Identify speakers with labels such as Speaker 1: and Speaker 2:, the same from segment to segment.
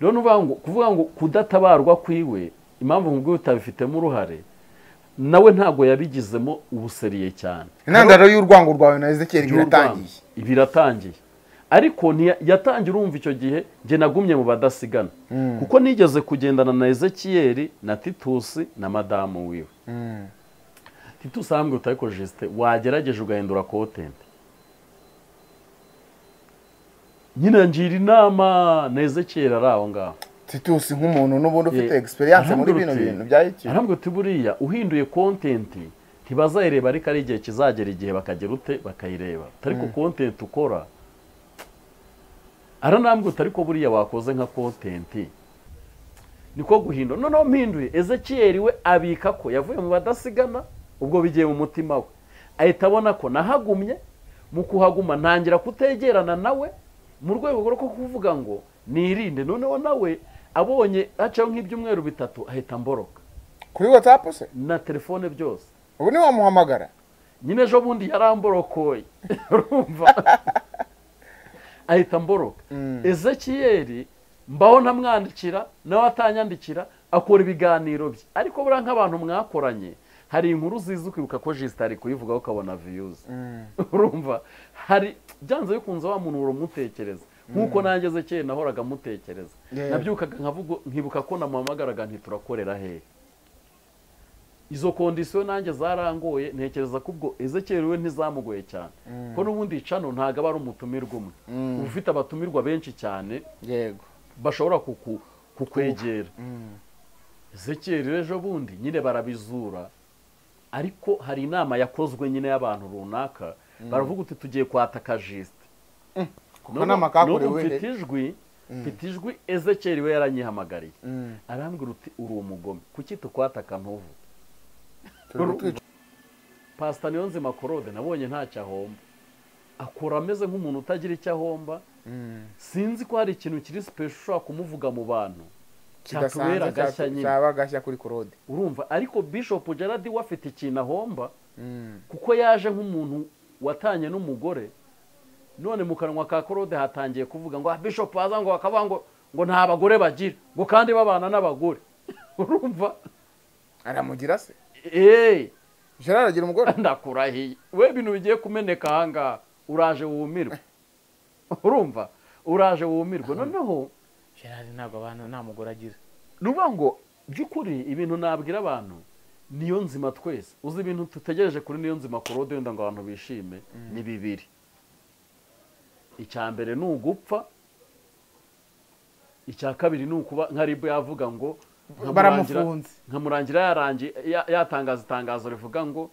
Speaker 1: rero kuvuga ngo kudatabarwa kwiwe impamvu nkubwo utabifitemo uruhare nawe ntabwo yabigizemo ubuseriye cyane.
Speaker 2: Intandaro y'urwango rwawe na ezekiyeli biratangiye
Speaker 1: biratangiye ariko yatangiye urumva icyo gihe njye nagumye mu badasigana. Kuko nigeze kugendana na ezekiyeli na titusi na madamu wiwe.
Speaker 2: Mm.
Speaker 1: titusi arambwira uti ariko jisite wagerageje ugahindura kotenti nyine ngira inama na ezekiyeli ari aho ngaho.
Speaker 2: Titusi nk'umuntu n'ubundi ufite
Speaker 1: Eh,
Speaker 2: egisperiyanse muri
Speaker 1: arambwira
Speaker 2: bino bintu bya youtube
Speaker 1: arambwira uti buriya uhinduye kontenti ntibazayireba ariko ari igihe kizagera igihe bakagera ute? Bakayireba. Ariko kontenti ukora? Aranambwira uti ariko buriya wakoze nka kontenti niko guhindura. Noneho mpinduye. Ezekiyeli we abika ko yavuye mu badasigana ubwo bigiye mu mutima we. Ahita abona ko nahagumye mu kuhaguma ntangira kutegerana nawe mu rwego rwo kuvuga ngo nirinde. Noneho nawe abonye hacaho nk'ibyumweru bitatu ahita mboroka.
Speaker 2: Kuri watsapu se?
Speaker 1: Na telefone byose.
Speaker 2: Ubu ntiwamuhamagara
Speaker 1: nyine ejo bundi yaramborokoye. Urumva? Ahita mboroka.
Speaker 2: Mm.
Speaker 1: ezekiyeli mbaho ntamwandikira nawe atanyandikira akora ibiganiro bye. Ariko buriya nk'abantu mwakoranye hari inkuru ziza ukibuka ko jisita ari kuyivugaho ukabona viyuzi
Speaker 2: Mm.
Speaker 1: urumva? Hari byanze bikunze wa muntu uramutekereza nk'uko nanjye ezekiyeli nahoraga mutekereza. Nabyukaga nkavuga nkibuka ko namuhamagaraga ntiturakorera hehe izo kondisiyo nanjye zarangoye ntekereza ko ubwo ezekiyeli we ntizamugoye cyane. Ko n'ubundi cano ntabwo aba ari umutumirwa umwe.
Speaker 2: Mm.
Speaker 1: uba ufite abatumirwa benshi cyane
Speaker 2: yego.
Speaker 1: bashobora kuku- kukwegera.
Speaker 2: Mm.
Speaker 1: ezekiyeli ejo bundi nyine barabizura. Ariko hari inama yakozwe nyine y'abantu runaka baravuga uti tugiye kwataka jisite
Speaker 2: kuko nama kakorewe
Speaker 1: mfite ijwi mfite ijwi ezekiyeli we yaranyihamagariye.
Speaker 2: Mm.
Speaker 1: arambwira uti uri umugome. Kuki tukwataka ntuvu? Pasita niyonzima korode nabonye ntacyo ahomba. Akora ameze nk'umuntu utagira icyo ahomba.
Speaker 2: Mm.
Speaker 1: sinzi ko hari ikintu kiri sipesho ushobora kumuvuga mu bantu.
Speaker 2: Kidasanzwe cyaba agashya kuri korode
Speaker 1: urumva ariko bishop gerard we afite ikintu ahomba
Speaker 2: Mm.
Speaker 1: kuko yaje nk'umuntu watanye n'umugore none mu kanwa ka korode hatangiye kuvuga ngo ah, bishop waza ngo bakavuga ngo ngo nta bagore bagira ngo kandi babana n'abagore. Urumva?
Speaker 2: Aramugira se?
Speaker 1: Eee
Speaker 2: gerard agira umugore?
Speaker 1: Ndakurahiye. We ibintu bigiye kumeneka ahangaha uraje wumirwe. Urumva? Uraje wumirwe. Noneho
Speaker 2: gerard ntabwo abantu nta mugore agira.
Speaker 1: Ni ukuvuga ngo by'ukuri ibintu nabwira abantu niyo nzima twese. Uzi ibintu dutegereje kuri niyo nzima korode wenda ngo abantu bishime ni bibiri. Icya mbere ni ugupfa icya kabiri ni ukuba nka ribu yavuga ngo
Speaker 2: Baramufunze.
Speaker 1: Murangira- nka murangira yarangiye ya- yatangaza itangazo rivuga ngo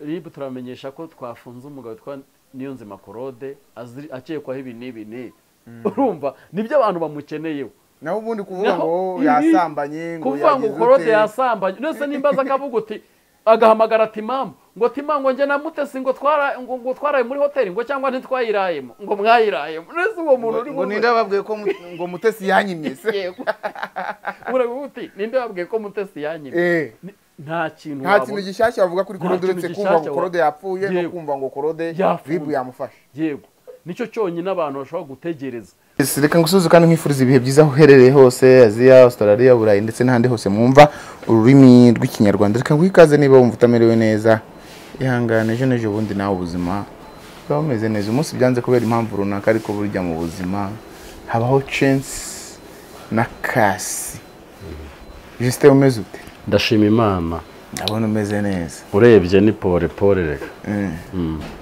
Speaker 1: ribu turamenyesha ko twafunze umugabo witwa niyonzima korode aziri- akekwaho ibi n'ibi n'ibi. Urumva ni byo abantu bamukeneyeho
Speaker 2: naho ubundi kuvuga ngo yasambanye ngo
Speaker 1: kuvuga ngo korode yasambanye. Nese nimba aza akavuga uti agahamagara ati mamu ngo tima ngo njye na mutesi ngo twara ngo ngo twaraye muri hoteli ngo cyangwa ntitwayirayemo ngo mwayirayemo. Nese uwo muntu uri
Speaker 2: ngo ninde wababwiye ko ngo mutesi yanyimye se?
Speaker 1: Uravuga uti ninde wabwiye ko mutesi yanyine
Speaker 2: Eh,
Speaker 1: nta kintu
Speaker 2: nta kintu gishyashya bavuga kuri korode uretse kumva ngo korode yapfuye no kumva ngo korode ribu yamufashe.
Speaker 1: Yego. Ni cyo cyonyine abantu bashobora gutegereza.
Speaker 2: Reka ngusuze kandi nkwifuriza ibihe byiza aho uherereye hose aziya australia burayi ndetse n'ahandi hose mwumva ururimi rw'ikinyarwanda. Reka ikaze niba wumva utamerewe neza. Ihangane ejo n'ejo bundi nawe ubuzima bwaba bumeze neza. Umunsi byanze kubera impamvu runaka ariko burya mu buzima habaho chance na kasi. Justin umeze ute?
Speaker 1: Ndashima imana.
Speaker 2: Ndabona umeze neza.
Speaker 1: Urebye ni pole pole reka.
Speaker 2: Mm. Eh?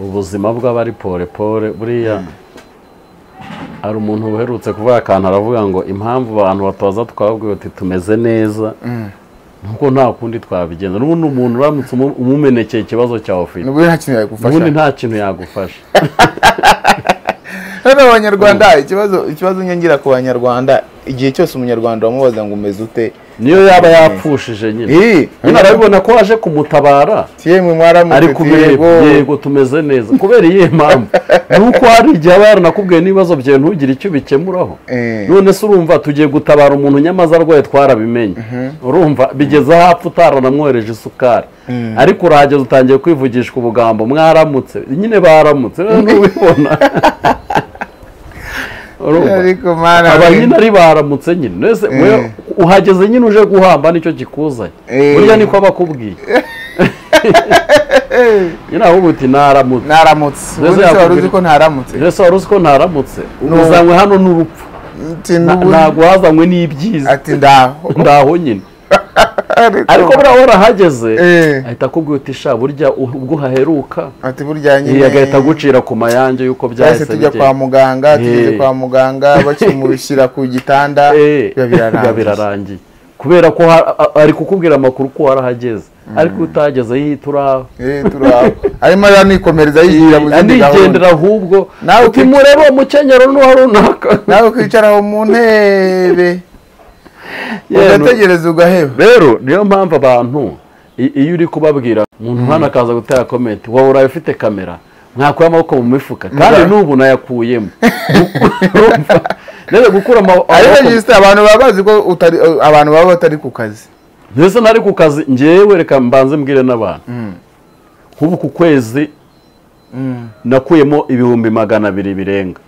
Speaker 1: Ubuzima bw'aba ari pole pole buriya hari umuntu uherutse kuvuga akantu aravuga ngo impamvu abantu batoza twababwiye uti tumeze neza
Speaker 2: Mm.
Speaker 1: nuko nta kundi twabigenza. N'ubundi umuntu uramutse umu- umumenekeye ikibazo cyawe ufite
Speaker 2: n'ubundi nta kintu yagufasha. Rero abanyarwanda ikibazo ikibazo nyangira ku banyarwanda igihe cyose umunyarwanda wamubaza ngo umeze ute
Speaker 1: niyo yaba yapfushije nyine. Nyine arabibona ko waje kumutabara. Ari kubireba yego tumeze neza. Kubera iyihe mpamvu. Nuko hari igihe aba yaranakubwiye n'ibibazo byawe ntugire icyo ubikemuraho
Speaker 2: Eh.
Speaker 1: none se urumva tugiye gutabara umuntu nyamaze arwaye twarabimenye. Urumva bigeze aho apfa utaranamwohereje isukari. Ariko urahageze utangiye kwivugishwa ubugambo mwaramutse. Nyine baramutse. Rero ntubibona Urumva?
Speaker 2: ariko mana
Speaker 1: aba
Speaker 2: we.
Speaker 1: nyine ari baramutse nyine.
Speaker 2: Eh.
Speaker 1: uhageze nyine uje guhamba ni cyo kikuzanye
Speaker 2: Eh.
Speaker 1: burya niko abakubwiye nyine ahubwo uti naramutse.
Speaker 2: Naramutse. Wari uzi ko ntaramutse
Speaker 1: mbese wari uzi ko ntaramutse uzanywe hano n'urupfu. Ntabwo wazanywe n'ibyiza.
Speaker 2: Ati ndaho.
Speaker 1: Ndaho nyine. ariko buriya warahageze
Speaker 2: Eh.
Speaker 1: ahita akubwira uti sha burya ubwo uhaheruka?
Speaker 2: Ati burya
Speaker 1: Eh,
Speaker 2: nyine
Speaker 1: agahita agucira ku mayange y'uko byahise
Speaker 2: tujya
Speaker 1: bigenda.
Speaker 2: kwa muganga tugeze
Speaker 1: Eh.
Speaker 2: kwa muganga bakimushyira ku gitanda
Speaker 1: Eh,
Speaker 2: biba birarangiye.
Speaker 1: Kubera ko ari kukubwira amakuru ko warahageze ariko iyo utahageze yihita
Speaker 2: Eh, turaho. Arimo aranikomereza yigira mu zindi gahunda.
Speaker 1: anigendera ahubwo
Speaker 2: Nawe
Speaker 1: uti murebe uwo mukenyero n'uwa runaka.
Speaker 2: Nawe ukicaraho mu ntebe. Ugategereza ugaheba
Speaker 1: rero niyo mpamvu abantu iyo uri kubabwira umuntu hano akaza gutera komenti wowe uraye ufite kamera? Mwakuye amaboko mu mifuka. Kandi n'ubu nayakuyemo. Rero gukura amaboko.
Speaker 2: Abantu baba bazi ko abantu baba batari ku kazi.
Speaker 1: Mbese nari ku kazi ngewe reka mbanze mbwire n'abantu. Nk'ubu ku kwezi nakuyemo ibihumbi magana abiri birenga.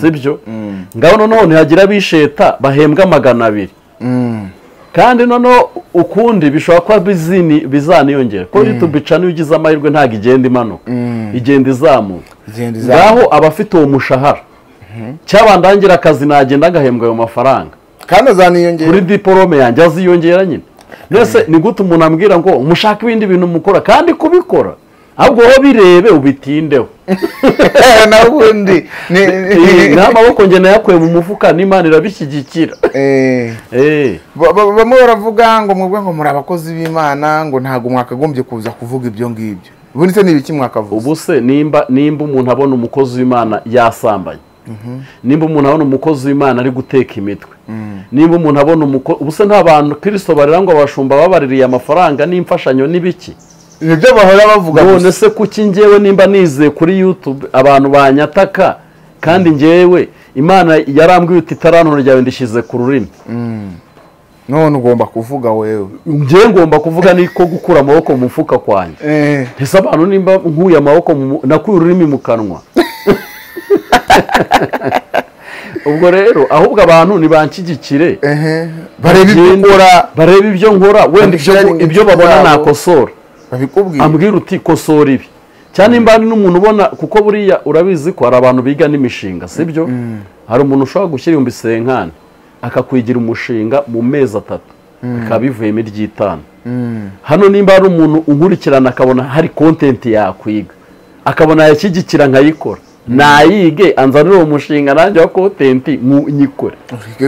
Speaker 1: Sibyo? Ngaho noneho ntihagira abisheta bahembwa magana abiri. Kandi noneho ukundi bishobora kuba bizini- bizaniyongera. Kuko youtube icana iyo ugize amahirwe ntabwo igenda imanuka. Izamuka
Speaker 2: igenda izamuka.
Speaker 1: ngaho abafite uwo mushahara cyabandangira akazi nagenda agahembwa ayo mafaranga.
Speaker 2: Kandi azaniyongera.
Speaker 1: Kuri diporome yanjye aziyongera nyine. Mbese ni gute umuntu ambwira ngo mushake ibindi bintu mukora? Kandi kubikora ahubwo wowe birebe ubitindeho.
Speaker 2: Nawe ubundi ni-
Speaker 1: Eh, n'amaboko njye nayakuye mu mufuka n'imana irabishyigikira.
Speaker 2: Eh,
Speaker 1: Eh,
Speaker 2: ba- ba- bamwe baravuga ngo mwebwe ngo muri abakozi b'imana ngo ntabwo mwakagombye kuza kuvuga ibyo ngibyo. Ubundi se ni ibiki mwakavuze?
Speaker 1: Ubu se nimba nimba umuntu abona umukozi w'imana yasambanye nimba umuntu abona umukozi w'imana ari guteka imitwe. Nimba umuntu abona umukozi ubu se nta bantu kirisito ngo abashumba babaririye amafaranga n'imfashanyo n'ibiki?
Speaker 2: Ni byo bahora bavuga
Speaker 1: none
Speaker 2: gusa
Speaker 1: se kuki njyewe nimba nizeye kuri yutube abantu banyataka? Kandi njyewe imana yarambwiye uti itaranuro ryawe ndishyize ku rurimi.
Speaker 2: None ugomba kuvuga wewe.
Speaker 1: Njyewe ngomba kuvuga niko gukura amaboko mu mufuka kwanjye.
Speaker 2: Eh,
Speaker 1: ese abantu nimba nkuye amaboko nakuye ururimi mu kanwa? Ubwo rero ahubwo abantu nibanshyigikire.
Speaker 2: Ehe, barebe ibyo
Speaker 1: nkora. Wenda ibyo, babona nakosora. Ambwira uti kosora ibi. Cyane nimba hari n'umuntu ubona kuko buriya urabizi ko hari abantu biga n'imishinga sibyo hari umuntu ushobora gushyira ibihumbi senkani akakwigira umushinga mu mezi atatu bikaba bivuyemo iry'itanu. Hano nimba hari umuntu unkurikirana akabona hari kontenti yakwiga akabona yashyigikira nkayikora. Nayige anzanire uwo mushinga nanjye wa kontenti nyikore.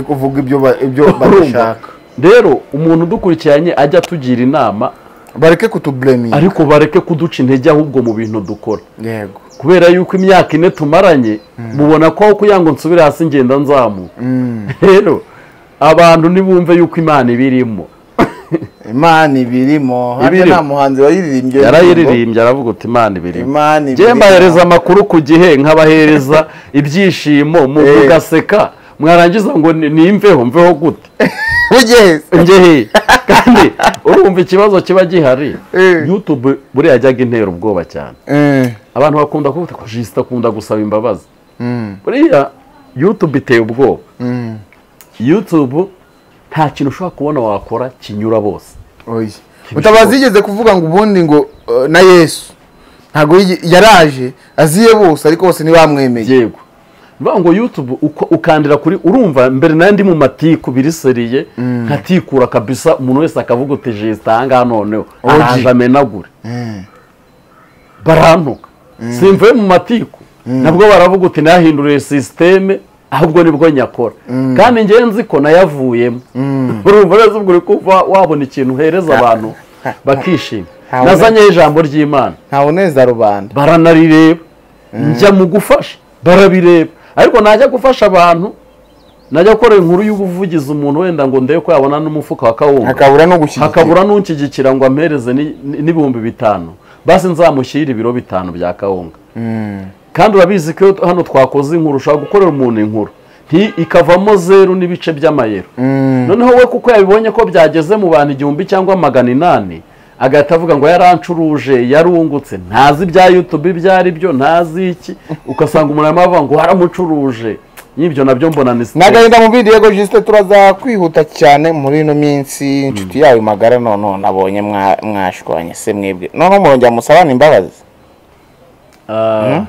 Speaker 2: Kuvuga ibyo ba- ibyo
Speaker 1: Urumva?
Speaker 2: badashaka.
Speaker 1: Rero umuntu udukurikiranye ajya atugira inama
Speaker 2: bareke kutubureminga
Speaker 1: ariko bareke kuduca intege ahubwo mu bintu dukora.
Speaker 2: Yego.
Speaker 1: Kubera yuko imyaka ine tumaranye mubona ko aho kugira ngo nsubire hasi ngenda nzamuka rero abantu ntibumve yuko imana ibirimo.
Speaker 2: Imana ibirimo. Hano nta muhanzi wayiririmbye
Speaker 1: yarayiririmbye aravuga uti imana ibirimo. Njye mbahereza amakuru ku gihe nkabahereza ibyishimo mu-
Speaker 2: Eh.
Speaker 1: mugaseka mwarangiza ngo ni- nimveho mveho gute? Njye kandi urumva ikibazo kiba gihari?
Speaker 2: Eh.
Speaker 1: yutube buriya yajyaga intera ubwoba cyane.
Speaker 2: Eh,
Speaker 1: abantu bakunda kuvuga ko jisita akunda gusaba imbabazi.
Speaker 2: Mm,
Speaker 1: buriya yutube iteye ubwoba.
Speaker 2: Mm,
Speaker 1: yutube nta kintu ushobora kubona wakora kinyura bose.
Speaker 2: Oya mutabazi yigeze kuvuga ngo ubundi ngo eh, na yesu. Ntabwo yaraje aziye bose ariko bose ntibamwemeye.
Speaker 1: Yego. Bivuga ngo yutube ukandira kuri urumva mbere na yo ndi mu matiku biriseriye nkatikura kabisa umuntu wese akavuga uti jisita ahangaha noneho araje amenagure
Speaker 2: Eh,
Speaker 1: barantuka simvuye mu matiku nabwo baravuga uti nahinduriye sisiteme ahubwo ni bwo nyakora kandi ngewe nzi ko nayavuyemo urumva neza ubwo uri kuva wabona ikintu uhereza abantu bakishima nazanyeho ijambo ry'imana
Speaker 2: ntawe uneza rubanda
Speaker 1: baranarireba njya mu gufasha barabireba ariko najya gufasha abantu najya gukora inkuru y'ubuvugizi umuntu wenda ngo ndebe ko yabona n'umufuka wa kawunga.
Speaker 2: Hakabura
Speaker 1: n'unshyigikira ngo ampereze ni- ni- n'ibihumbi bitanu. Basi nzamushyire ibiro bitanu bya kawunga.
Speaker 2: Mm,
Speaker 1: kandi urabizi ko hano twakoze inkuru ushobora gukorera umuntu inkuru. Ikavamo zeru n'ibice by'amayero.
Speaker 2: Mm,
Speaker 1: noneho we kuko yabibonye ko byageze mu bantu igihumbi cyangwa magana inani agahita avuga ngo yarancuruje yarungutse. Ntazi ibya yutube ibyo ari byo ntazi iki. Ugasanga umuntu arimo avuga ngo waramucuruje. N'ibyo na byo mbona ni stress.
Speaker 2: nagahinda mu bindi yego jisite turaza kwihuta cyane muri ino minsi. Inshuti yawe magara none nabonye mwa- mwashwanye. Se mwebwe. Noneho murongera musabane imbabazi.
Speaker 1: Ah,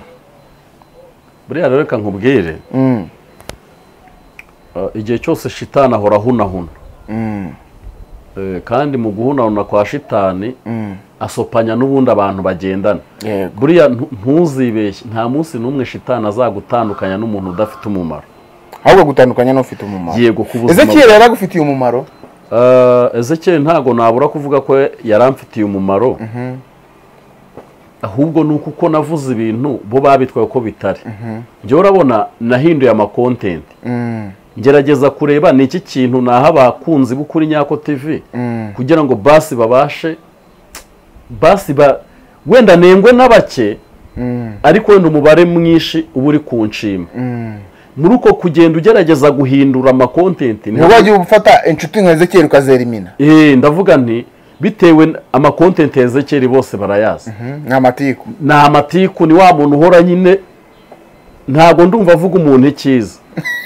Speaker 1: buriya rero reka nkubwire.
Speaker 2: Mm,
Speaker 1: ah, igihe cyose shitani ahora ahunahuna. Kandi mu guhunahuna kwa shitani
Speaker 2: mm.
Speaker 1: asopanya n'ubundi abantu bagendana. Buriya ntu- ntuzibeshye nta munsi n'umwe shitani azagutandukanya n'umuntu udafite umumaro.
Speaker 2: Ahubwo gutandukanya n'ufite umumaro.
Speaker 1: Yego ku buzima
Speaker 2: ezekiyeli yaragufitiye umumaro?
Speaker 1: Ah, ezekiyeli ntabwo nabura kuvuga ko yari amfitiye umumaro. Ahubwo ni uko uko navuze ibintu bo babitwaye ko bitari. Njyewe urabona nahinduye amakontenti Ngerageza kureba ni iki kintu naha abakunzi b'ukuri nyako tv
Speaker 2: mm,
Speaker 1: kugira ngo basi babashe basi ba wenda nengwe n'abake
Speaker 2: mm,
Speaker 1: ariko wenda umubare mwinshi uba uri ku nshima.
Speaker 2: Mm.
Speaker 1: muri uko kugenda ugerageza guhindura amakontenti
Speaker 2: ntabwo wagiye ufata inshuti nka ezekiyeli ukazerimina
Speaker 1: Eh, ndavuga nti bitewe amakontenti ya ezekiyeli bose barayazi.
Speaker 2: Ni amatiku.
Speaker 1: Ni amatiku ni wa muntu uhora nyine ntabwo ndumva avuga umuntu icyiza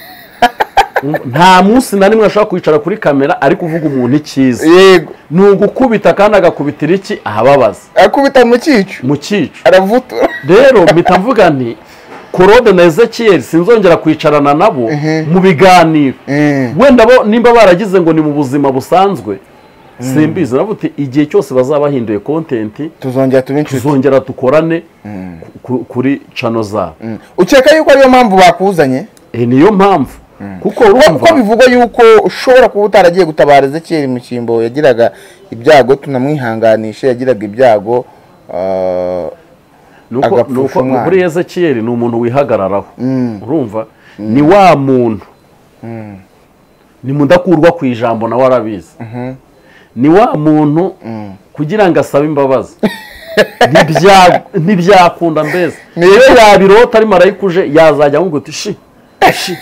Speaker 1: nta munsi na rimwe ashobora kwicara kuri kamera ari kuvuga umuntu icyiza.
Speaker 2: Yego.
Speaker 1: Ni ugukubita kandi agakubitira iki? Ahababaza.
Speaker 2: Akubita mu cyicu
Speaker 1: mu cyico
Speaker 2: aravutura.
Speaker 1: Rero mpita mvuga nti korode na ezekiyeli sinzongera kwicarana nabo mu biganiro. Wenda bo nimba baragize ngo ni mu buzima busanzwe simbizi. Navuga uti igihe cyose bazaba bahinduye kontenti
Speaker 2: tuzongera
Speaker 1: dukorane ku- kuri cano zabo.
Speaker 2: Ukeka yuko ariyo mpamvu bakuzanye?
Speaker 1: Eh, niyo mpamvu. Kuko
Speaker 2: kuko
Speaker 1: urumva.
Speaker 2: Bivugwa yuko ushobora kuba utaragiye gutabara ezekiyeli mu cyimbo yagiraga ibyago tunamwihanganishe yagiraga ibyago
Speaker 1: nuko
Speaker 2: agapfusha umwana.
Speaker 1: muri ezekiyeli ni umuntu wihagararaho
Speaker 2: Mm.
Speaker 1: urumva? Ni wa muntu. Ni mudakurwa ku ijambo nawe arabizi ni wa muntu kugira ngo asabe imbabazi. Ntibya- ntibyakunda mbese. Niyo yabirota arimo arayikuje yazajya amubwira uti shi shi.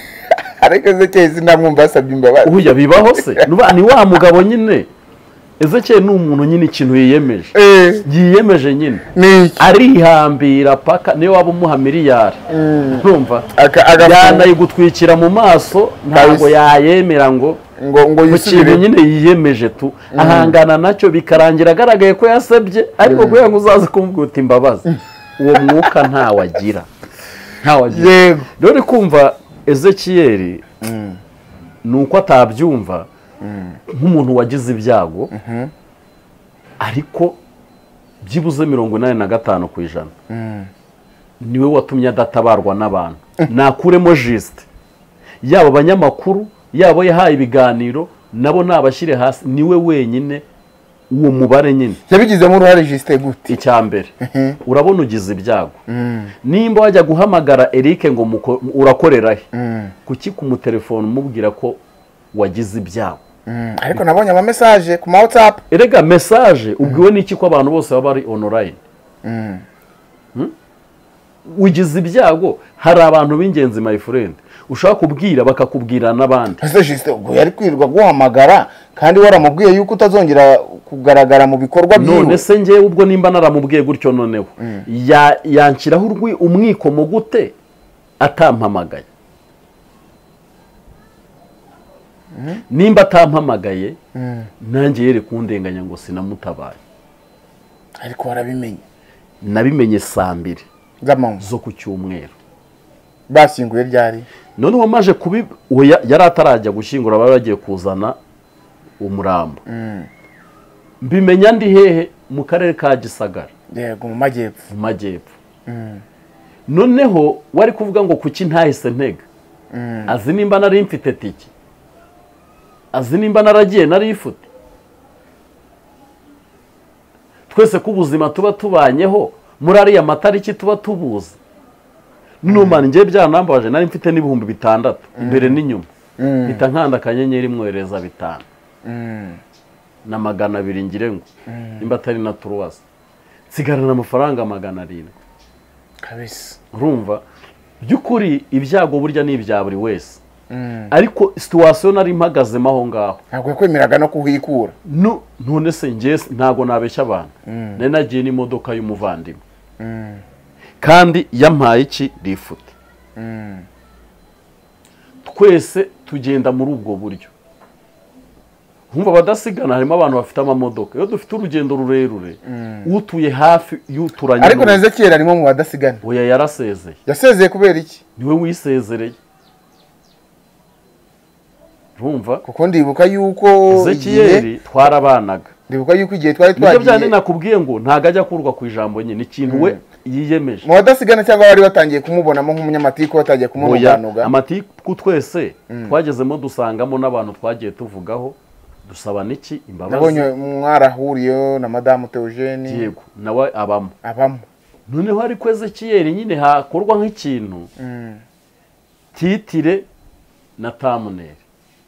Speaker 2: Ariko ezekiyeli sinamwumva yasabye imbabazi.
Speaker 1: Uya bibaho se? Ni wa mugabo nyine? Ezekiyeli ni umuntu nyine ikintu yiyemeje.
Speaker 2: Eh,
Speaker 1: yiyemeje nyine. Arihambira paka niyo waba umuha miliyari ntumva
Speaker 2: Aka- agafunga.
Speaker 1: yanayigutwikira mu maso ntabwo yayemera ngo
Speaker 2: ngo
Speaker 1: kintu nyine yiyemeje tu. Ahangana na cyo bikarangira agaragaye ko yasebye ariko kugira ngo uzaze kumubwira uti imbabazi uwo mwuka ntawagira. Ntawagira. Rero kumva ezekiyeli ni uko atabyumva nk'umuntu wagize ibyago ariko byibuze mirongo inani na gatanu ku ijana. Niwe watumye adatabarwa n'abantu. Nakuremo jisite yaba abanyamakuru yaba yahaye ibiganiro nabo nabashyire hasi ni we wenyine uwo mubare nyine.
Speaker 2: Yabigizemo uruhare jisite gute
Speaker 1: icya mbere. Urabona ugize ibyago. Nimba wajya guhamagara Eric ngo urakorera he? Kuki ku mutelefone umubwira ko wagize ibyago?
Speaker 2: Mm, ariko nabonye amamesaje ku ma whatsapp.
Speaker 1: Erega mesaje ubwiwe n'iki ko abantu bose baba bari onorayini ugize ibyago. Hari abantu b'ingenzi my friend. Ushaka kubwira bakakubwira n'abandi.
Speaker 2: Ubwo yari kwirirwa guhamagara kandi waramubwiye yuko utazongera kugaragara mu bikorwa byiwe?
Speaker 1: None se ngewe ubwo nimba naramubwiye gutyo noneho. Ya- yanshyiraho urwi- umwikomo gute? Atampamagaye. Nimba atampamagaye nanjye yere kundenganya ngo sinamutabaye.
Speaker 2: Ariko warabimenye?
Speaker 1: Nabimenye saa mbiri zo ku cyumweru.
Speaker 2: Bashyinguye ryari?
Speaker 1: Noneho maje kubi yari atarajya gushyingura bari bagiye kuzana umurambo. Mbimenya ndi hehe mu karere ka gisagara?
Speaker 2: Yego mu majyepfo.
Speaker 1: Mu majyepfo. Noneho wari kuvuga ngo kuki ntahise ntega? Azi nimba nari mfite tiki? Azi nimba naragiye nari ifute twese ko ubuzima tuba tubanyeho muri ariya matariki tuba tubuzi numara ngewe byaranambabaje nari mfite n'ibihumbi bitandatu. Imbere n'inyuma. Mpita nkanda akanyenyeri mwohereza bitanu. Na magana abiri ngire ngo. Nimba atari na turuwasi nsigarana amafaranga magana arindwi. Urumva? By'ukuri ibyago burya ni ibya buri wese. Ariko situwasiyo nari mpagazemo aho ngaho.
Speaker 2: Ntabwo yakwemeraga no kuhikura.
Speaker 1: None se njye ntabwo nabeshya abantu. Nari nagiye n'imodoka y'umuvandimwe. Kandi yampaye iki? Rifute twese tugenda muri ubwo buryo. Nkumva abadasigana harimo abantu bafite amamodoka. Iyo dufite urugendo rurerure utuye hafi y'uturanye
Speaker 2: ariko na
Speaker 1: n'undi.
Speaker 2: ezekiyeli arimo mu badasigana.
Speaker 1: Oya yarasezeye.
Speaker 2: Yasezeye kubera iki?
Speaker 1: Niwe wisezereye. Urumva
Speaker 2: kuko ndibuka yuko igihe
Speaker 1: ezekiyeli twarabanaga.
Speaker 2: Ndibuka yuko igihe twari
Speaker 1: ni byo byane
Speaker 2: twagiye
Speaker 1: nakubwiye ngo ntabwo ajya akurwa ku ijambo nyine ikintu we yiyemeje.
Speaker 2: Mu badasigana cyangwa bari batangiye kumubonamo nk'umunyamatiku batangiye
Speaker 1: Oya,
Speaker 2: kumunuganuga
Speaker 1: amatiku twese twagezemo dusangamo n'abantu twagiye tuvugaho. Dusaba n'iki?
Speaker 2: Nabonye
Speaker 1: imbabazi
Speaker 2: mwarahuriyeho na madamu teogene
Speaker 1: yego nawe abamo.
Speaker 2: Abamo.
Speaker 1: Noneho ariko ezekiyeli nyine hakorwa nk'ikintu. Titire na tamuneri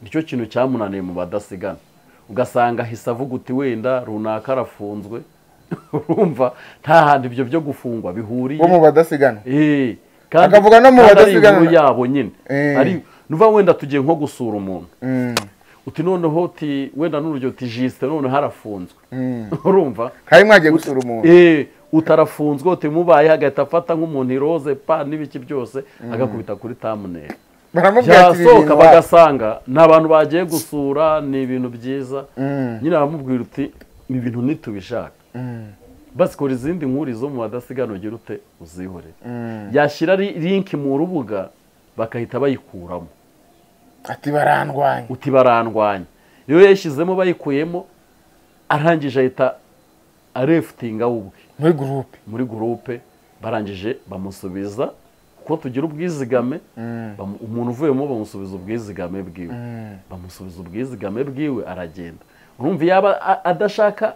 Speaker 1: ni cyo kintu cyamunaniye mu badasigana. Ugasanga ahise avuga uti wenda runaka arafunzwe. Urumva nta hantu ibyo byo gufungwa bihuriye.
Speaker 2: Bo mu badasigana?
Speaker 1: Eh,
Speaker 2: Akavuga no mu
Speaker 1: ari
Speaker 2: badasigana-
Speaker 1: inkuru yabo nyine.
Speaker 2: Eh.
Speaker 1: ari nuva wenda tugiye nko gusura umuntu.
Speaker 2: Mm,
Speaker 1: uti noneho uti wenda n'urugero uti jisite noneho harafunzwe.
Speaker 2: Mm.
Speaker 1: urumva?
Speaker 2: Kandi mwagiye gusura umuntu.
Speaker 1: Eh, utarafunzwe uti mubaye agahita afata nk'umuntu iroze pa n'ibiki byose agakubita kuri tamuneri byasohoka bagasanga ni abantu bagiye gusura ni ibintu byiza.
Speaker 2: Mm,
Speaker 1: nyine baramubwira uti ibi bintu ntitubishaka
Speaker 2: mm,
Speaker 1: basikora izindi nkuri zo mu badasigana ugira ute uzihorere
Speaker 2: mm.
Speaker 1: yashyira linki mu rubuga bakahita bayikuramo.
Speaker 2: Ati barandwanya
Speaker 1: uti barandwanya iyo yayishyizemo bayikuyemo arangije ahita arefutinga we ubwe.
Speaker 2: Muri gurupe
Speaker 1: muri gurupe barangije bamusubiza kuko tugira ubwizigame.
Speaker 2: Mm,
Speaker 1: umuntu uvuyemo bamusubiza ubwizigame bwiwe. Bamusubiza ubwizigame bwiwe aragenda. Urumva yaba adashaka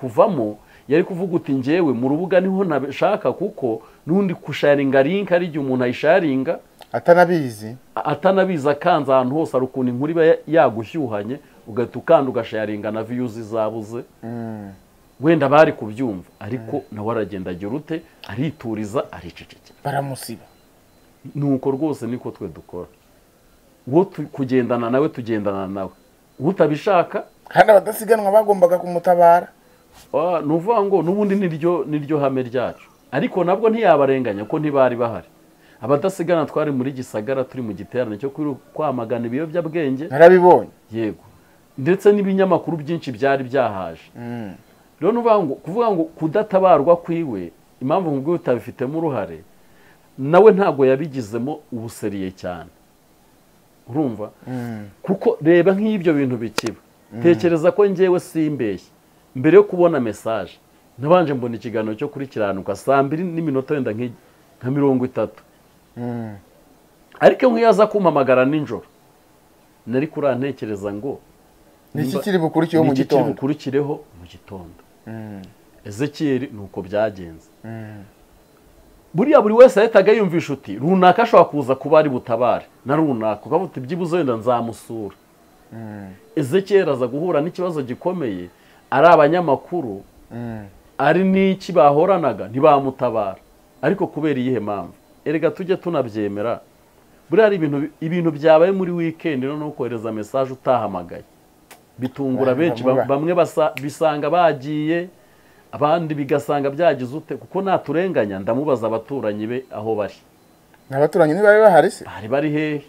Speaker 1: kuvamo yari kuvuga uti njyewe mu rubuga ni ho nabishaka kuko n'undi kusharinga link ari igihe umuntu ayisharinga.
Speaker 2: Atanabizi.
Speaker 1: Atanabizi akanze ahantu hose hari ukuntu inkuru iba ya- yagushyuhanye ugahita ukanda ugasharinga na viyuzi zabuze.
Speaker 2: Mm,
Speaker 1: wenda bari kubyumva ariko nawe aragenda agira ute? Arituriza aricecekera.
Speaker 2: Baramusiba.
Speaker 1: Nuko rwose niko twe dukora. Uwo kugendana nawe tugendana nawe. Utabishaka
Speaker 2: kandi abadasiganwa bagombaga kumutabara.
Speaker 1: Ni ukuvuga ngo n'ubundi niryo niryo hame ryacu. Ariko nabwo ntiyabarenganya ko ntibari bahari. Abadasigana twari muri gisagara turi mu giterane cyo kwamagana ibiyobyabwenge.
Speaker 2: Narabibonye.
Speaker 1: Yego. Ndetse n'ibinyamakuru byinshi byari byahaje.
Speaker 2: Mm,
Speaker 1: rero ngo kuvuga ngo kudatabarwa kwiwe impamvu nkubwo utabifitemo uruhare nawe ntabwo yabigizemo ubuseriye cyane. Urumva?
Speaker 2: Mm,
Speaker 1: kuko reba nk'ibyo bintu bikiba. Tekereza ko ngewe simbeshye. Mbere yo kubona mesaje nabanje mbona ikiganiro cyo kuri kiranuka saa mbiri n'iminota wenda nka mirongo itatu.
Speaker 2: Mm.
Speaker 1: ariko nk'iyo aza kumpamagara nijoro nari kurantekereza ngo
Speaker 2: niki kiri bukurikiyeho mu
Speaker 1: niki kiri
Speaker 2: gitondo?
Speaker 1: bukurikireho mu gitondo. Ezekiyeli ni uko byagenze.
Speaker 2: Mm.
Speaker 1: buriya buri wese yahitaga yumvisha uti runaka ashobora kuza kuba ari butabare. Na runaka ukavuga uti byibuze wenda nzamusura.
Speaker 2: Mm,
Speaker 1: ezekiyeli aza guhura n'ikibazo gikomeye ari abanyamakuru ari n'iki bahoranaga? Ntibamutabara. Ariko kubera iyihe mpamvu? Erega tujye tunabyemera. Buriya hari ibintu ibintu byabaye muri wikendi no kohereza mesaje utahamagaye. Bitungura
Speaker 2: Ba-
Speaker 1: benshi. bamwe bisanga bagiye abandi bigasanga byagize ute? Kuko naturenganya ndamubaza abaturanyi be aho bari.
Speaker 2: Abaturanyi ntibari bahari se?
Speaker 1: Bari bari hehe?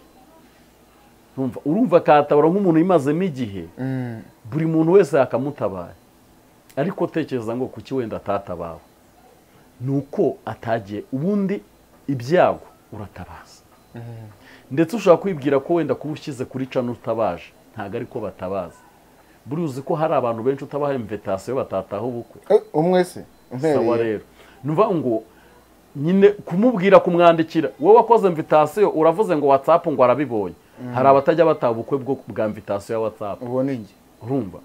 Speaker 1: Urumva katabara nk'umuntu yimazemo igihe.
Speaker 2: Mm,
Speaker 1: buri muntu wese yakamutabara. Ariko tekereza ngo kuki wenda atatabawe? Ni uko atagiye ubundi ibyago uratabaza. Ndetse ushobora kwibwira ko wenda kuba ushyize kuri cano utabaje ntabwo ariko batabaza. Buriya uzi ko hari abantu benshi utabaha imvetasiyo batataha ubukwe.
Speaker 2: Eh, umwe se?
Speaker 1: Sawa rero. Ni ngo nyine kumubwira kumwandikira wowe wakoze imvitasiyo uravuze ngo watsapu ngo arabibonye hari abatajya bataha ubukwe bwo bwa mvitasiyo ya watsapu
Speaker 2: ubu ni njye
Speaker 1: urumva.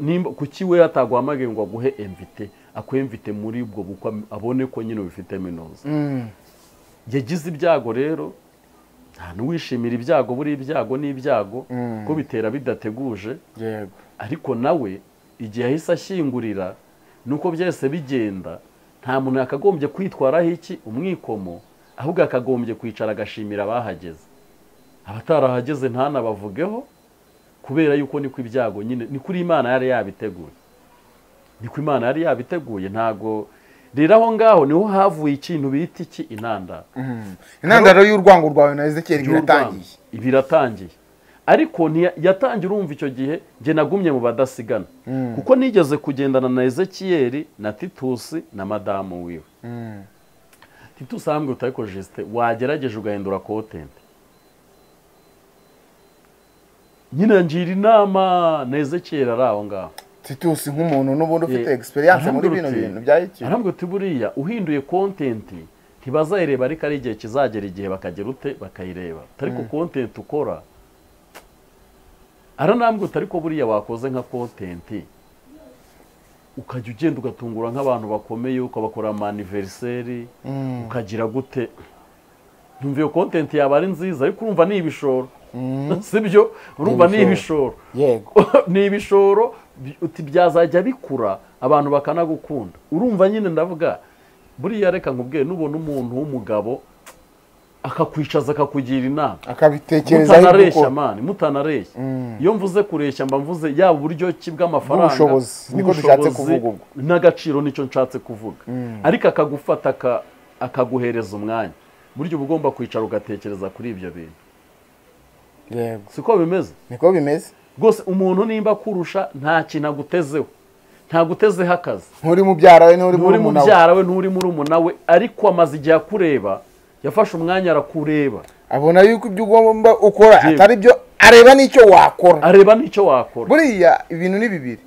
Speaker 1: Nimba kuki we ataguhamagaye ngo aguhe emvite akwemvite muri ubwo bukwe abone ko nyine ubifitemo inoze
Speaker 2: Mm,
Speaker 1: yagize ibyago rero nta n'uwishimira ibyago buri ibyago n'ibyago
Speaker 2: Mm.
Speaker 1: ko bitera bidateguje.
Speaker 2: Yego.
Speaker 1: Ariko nawe igihe yahise ashyingurira nuko byahise bigenda nta muntu yakagombye kwitwaraho iki? Umwikomo. Ahubwo akagombye kwicara agashimira abahageze. Abatarahageze ntanabavugeho kubera yuko niko ibyago nyine. Ni kuri imana yari yabiteguye. Niko imana yari yabiteguye ntago rero aho ngaho ni ho havuye ikintu bita iki? Intandaro
Speaker 2: Mm. intandaro y'urwango rwawe na ezekiyeli
Speaker 1: Y'urwango.
Speaker 2: iratangiye.
Speaker 1: Ibi iratangiye ariko yatangiye urumva icyo gihe njye nagumye mu badasigana. Kuko nigeze kugendana na ezekiyeri na titusi na madamu wiwe. Titusi arambwira uti ariko jisite wagerageje ugahindura kontenti nyine ngira inama na ezekiyeri ari aho ngaho.
Speaker 2: Titusi nk'umuntu n'ubundi ufite egisperiyanse muri bino bintu bya YouTube
Speaker 1: arambwira uti buriya uhinduye kontenti ntibazayireba ariko ari igihe kizagera igihe bakagera ute? Bakayireba. Ariko kontenti ukora? Aranambwira uti ariko buriya wakoze nka kontenti ukajya ugenda ugatungura nk'abantu bakomeye ukabakora amaniveriseri ukagira gute? Ntumva iyo kontenti yaba ari nziza ariko urumva ni ibishoro sibyo? Urumva ni
Speaker 2: ibishoro.
Speaker 1: ni ibishoro bi- uti byazajya bikura abantu bakanagukunda. Urumva nyine ndavuga buriya reka nkubwire nubona umuntu w'umugabo akakwicaza akakugira inama.
Speaker 2: Akabitekerezaho
Speaker 1: mutanareshya mani mutanareshya iyo mvuze kureshya mba mvuze yaba uburyo ki bw'amafaranga?
Speaker 2: Bw'ubushobozi, niko
Speaker 1: bw'ubushobozi,
Speaker 2: dushatse kuvuga ubwo.
Speaker 1: n'agaciro ni cyo nshatse kuvuga. Ariko akagufata aka- akaguhereza umwanya. Buryo uba ugomba kwicara ugatekereza kuri ibyo bintu. Siko bimeze?
Speaker 2: Niko bimeze.
Speaker 1: Rwose umuntu nimba akurusha nta kintu agutezeho. Ntagutezeho akazi.
Speaker 2: Nturi mubyara we nturi murumuna we.
Speaker 1: ariko amaze igihe akureba yafashe umwanya arakureba.
Speaker 2: Abona yuko ibyo ugomba ukora atari byo areba n'icyo wakora.
Speaker 1: Areba n'icyo wakora.
Speaker 2: Buriya ibintu ni bibiri.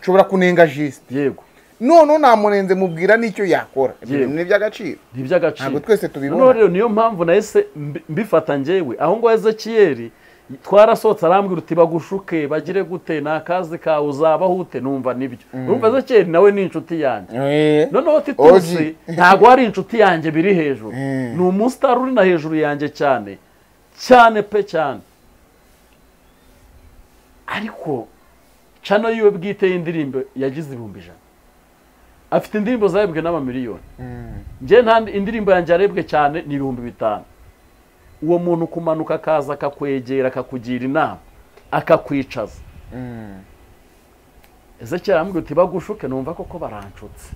Speaker 2: Ushobora kunenga jisite.
Speaker 1: Yego.
Speaker 2: Noneho namurenze mubwira n'icyo yakora. Ibyo
Speaker 1: Yego.
Speaker 2: bintu ni iby'agaciro.
Speaker 1: Ni iby'agaciro.
Speaker 2: Ntabwo twese tubibona.
Speaker 1: niyo mpamvu nahise mbi- mbifata njyewe. Aho ngaho ezekiyeri twarasohotse arambwira uti bagushuke bagire gute? Ni akazi kawe uzabaho ute numva ni byo. Urumva ezekiyeri nawe ni inshuti yanjye.
Speaker 2: Eh,
Speaker 1: noneho titusi ntabwo ari inshuti yanjye biri hejuru.
Speaker 2: Mm.
Speaker 1: ni umusitari uri na hejuru yanjye cyane. Cyane pe cyane. Ariko cano yiwe bwite y'indirimbo yagize ibihumbi ijana. Afite indirimbo zarebwe n'amamiliyoni.
Speaker 2: Mm,
Speaker 1: njye nta indirimbo yanjye yarebwe cyane ni ibihumbi bitanu. Uwo muntu kumanuka akaza akakwegera akakugira inama akakwicaza.
Speaker 2: Mm.
Speaker 1: ezekiyeli arambwira uti bagushuke numva koko baranshutse.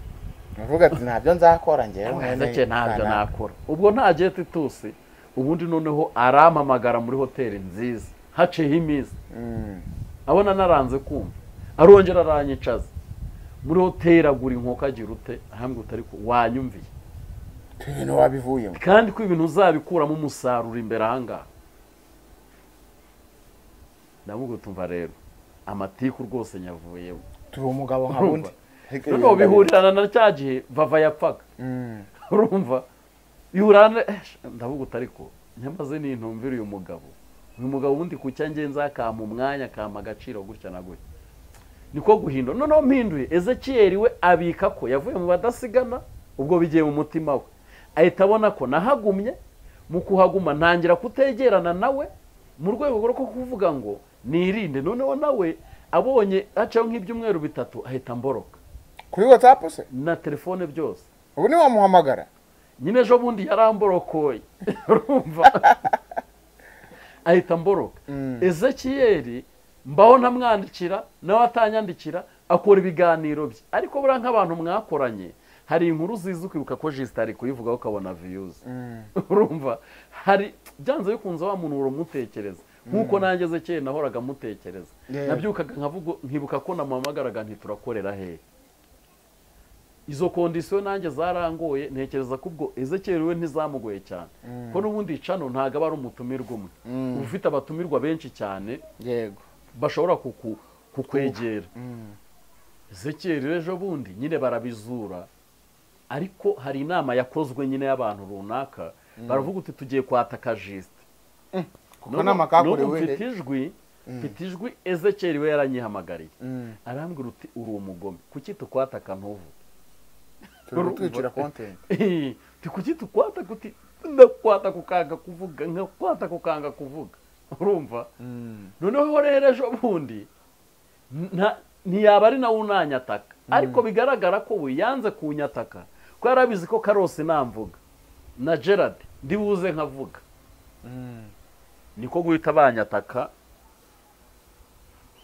Speaker 2: Navuga ati ntabyo nzakora mwene
Speaker 1: ezekiyeli ntabyo
Speaker 2: kana."
Speaker 1: nakora. Ubwo ntagiye titusi ubundi noneho arampamagara muri hoteli nziza. Haciyeho iminsi
Speaker 2: Mm.
Speaker 1: abona naranze kumva. Arongera aranyicaza. Muri hoteli agura inkoko agira ute? Ahambwe uti ariko wanyumviye?
Speaker 2: Ibintu wabivuyemo.
Speaker 1: Kandi ko ibintu uzabikuramo umusaruro imbere ahangaha ndavuga utumva rero amatiku rwose nyavuyemo
Speaker 2: turi umugabo nka bundi
Speaker 1: noneho bihurirana na cya gihe vava yapfaga.
Speaker 2: Mm.
Speaker 1: urumva? Bihurana eh, ndavuga uti ariko nyamaze nintumvira uyu mugabo. Uyu mugabo ubundi ku cya ngenza akampa umwanya akampa agaciro gutya na gutya. Niko guhindura noneho mpinduye. Ezekiyeri we abika ko yavuye mu badasigana ubwo bigiye mu mutima we. Ahita abona ko nahagumye mu kuhaguma ntangira kutegerana nawe mu rwego rwo kuvuga ngo nirinde. Noneho nawe abonye hacaho nk'ibyumweru bitatu ahita mboroka.
Speaker 2: Kuri watsapu se?
Speaker 1: Na telefone byose.
Speaker 2: Ubu ni wamuhamagara
Speaker 1: nyine ejo bundi yaramborokoye. Urumva? Ahita mboroka.
Speaker 2: Mm.
Speaker 1: ezekiyeri mbaho ntamwandikira nawe atanyandikira akora ibiganiro bye. Ariko buriya nk'abantu mwakoranye hari inkuru ziza ukibuka ko jisita ari kuyivugaho ukabona viyuzi
Speaker 2: Mm.
Speaker 1: urumva? Hari byanze bikunze wa muntu uramutekereza nk'uko nanjye ezekiyeri nahoraga mutekereza. Nabyukaga nkavuga nkibuka ko namuhamagaraga ntiturakorera hehe izo kondisiyo nanjye zarangoye ntekereza ko ubwo ezekiyeri we ntizamugoye cyane. Ko n'ubundi cano ntabwo aba ari umutumirwa umwe.
Speaker 2: Mm.
Speaker 1: uba ufite abatumirwa benshi cyane
Speaker 2: yego.
Speaker 1: bashobora kukwegera.
Speaker 2: Mm.
Speaker 1: rero ejo bundi nyine barabizura. Ariko hari inama yakozwe nyine y'abantu runaka baravuga uti tugiye kwataka jisite
Speaker 2: kuko nama kakorewe
Speaker 1: mfite ijwi mfite ijwi ezekiyeri we yaranyihamagariye.
Speaker 2: Mm.
Speaker 1: arambwira uti uri umugome. Kuki tukwataka ntuvu?
Speaker 2: Turi kontenti
Speaker 1: ti kuki tukwataka uti ndakwataka ukanga kuvuga nkakwataka ukanga kuvuga. Urumva? Noneho rero ejo bundi ntiyaba ari nawe unanyataka. Ariko bigaragara ko we yanze kunyataka. Ko yari abizi ko karose namvuga. Na gerard ndibuze nkavuga. Niko guhita banyataka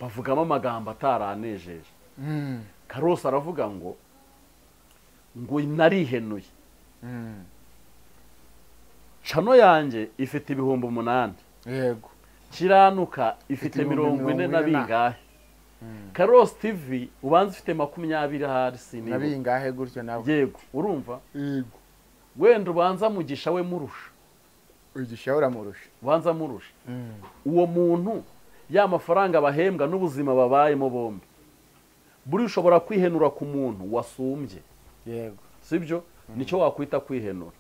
Speaker 1: bavugamo amagambo ataranejeje. Karose aravuga ngo ngo narihenuye. Cano yanjye ifite ibihumbi umunani.
Speaker 2: Yego.
Speaker 1: Kiranuka ifite mirongo ine na- bingahe? Karosi tivi ubanza ifite makumyabiri ahari sinibuka
Speaker 2: nabingahe gutyo nawe
Speaker 1: yego urumva?
Speaker 2: Yego.
Speaker 1: Wenda ubanza mugisha we murusha.
Speaker 2: Ugisha uramurusha.
Speaker 1: Ubanza murusha uwo muntu ya mafaranga bahembwa n'ubuzima babayemo bombi. Buri ushobora kwihenura ku muntu wasumbye.
Speaker 2: Yego.
Speaker 1: Sibyo? Nicyo wakwita kwihenura.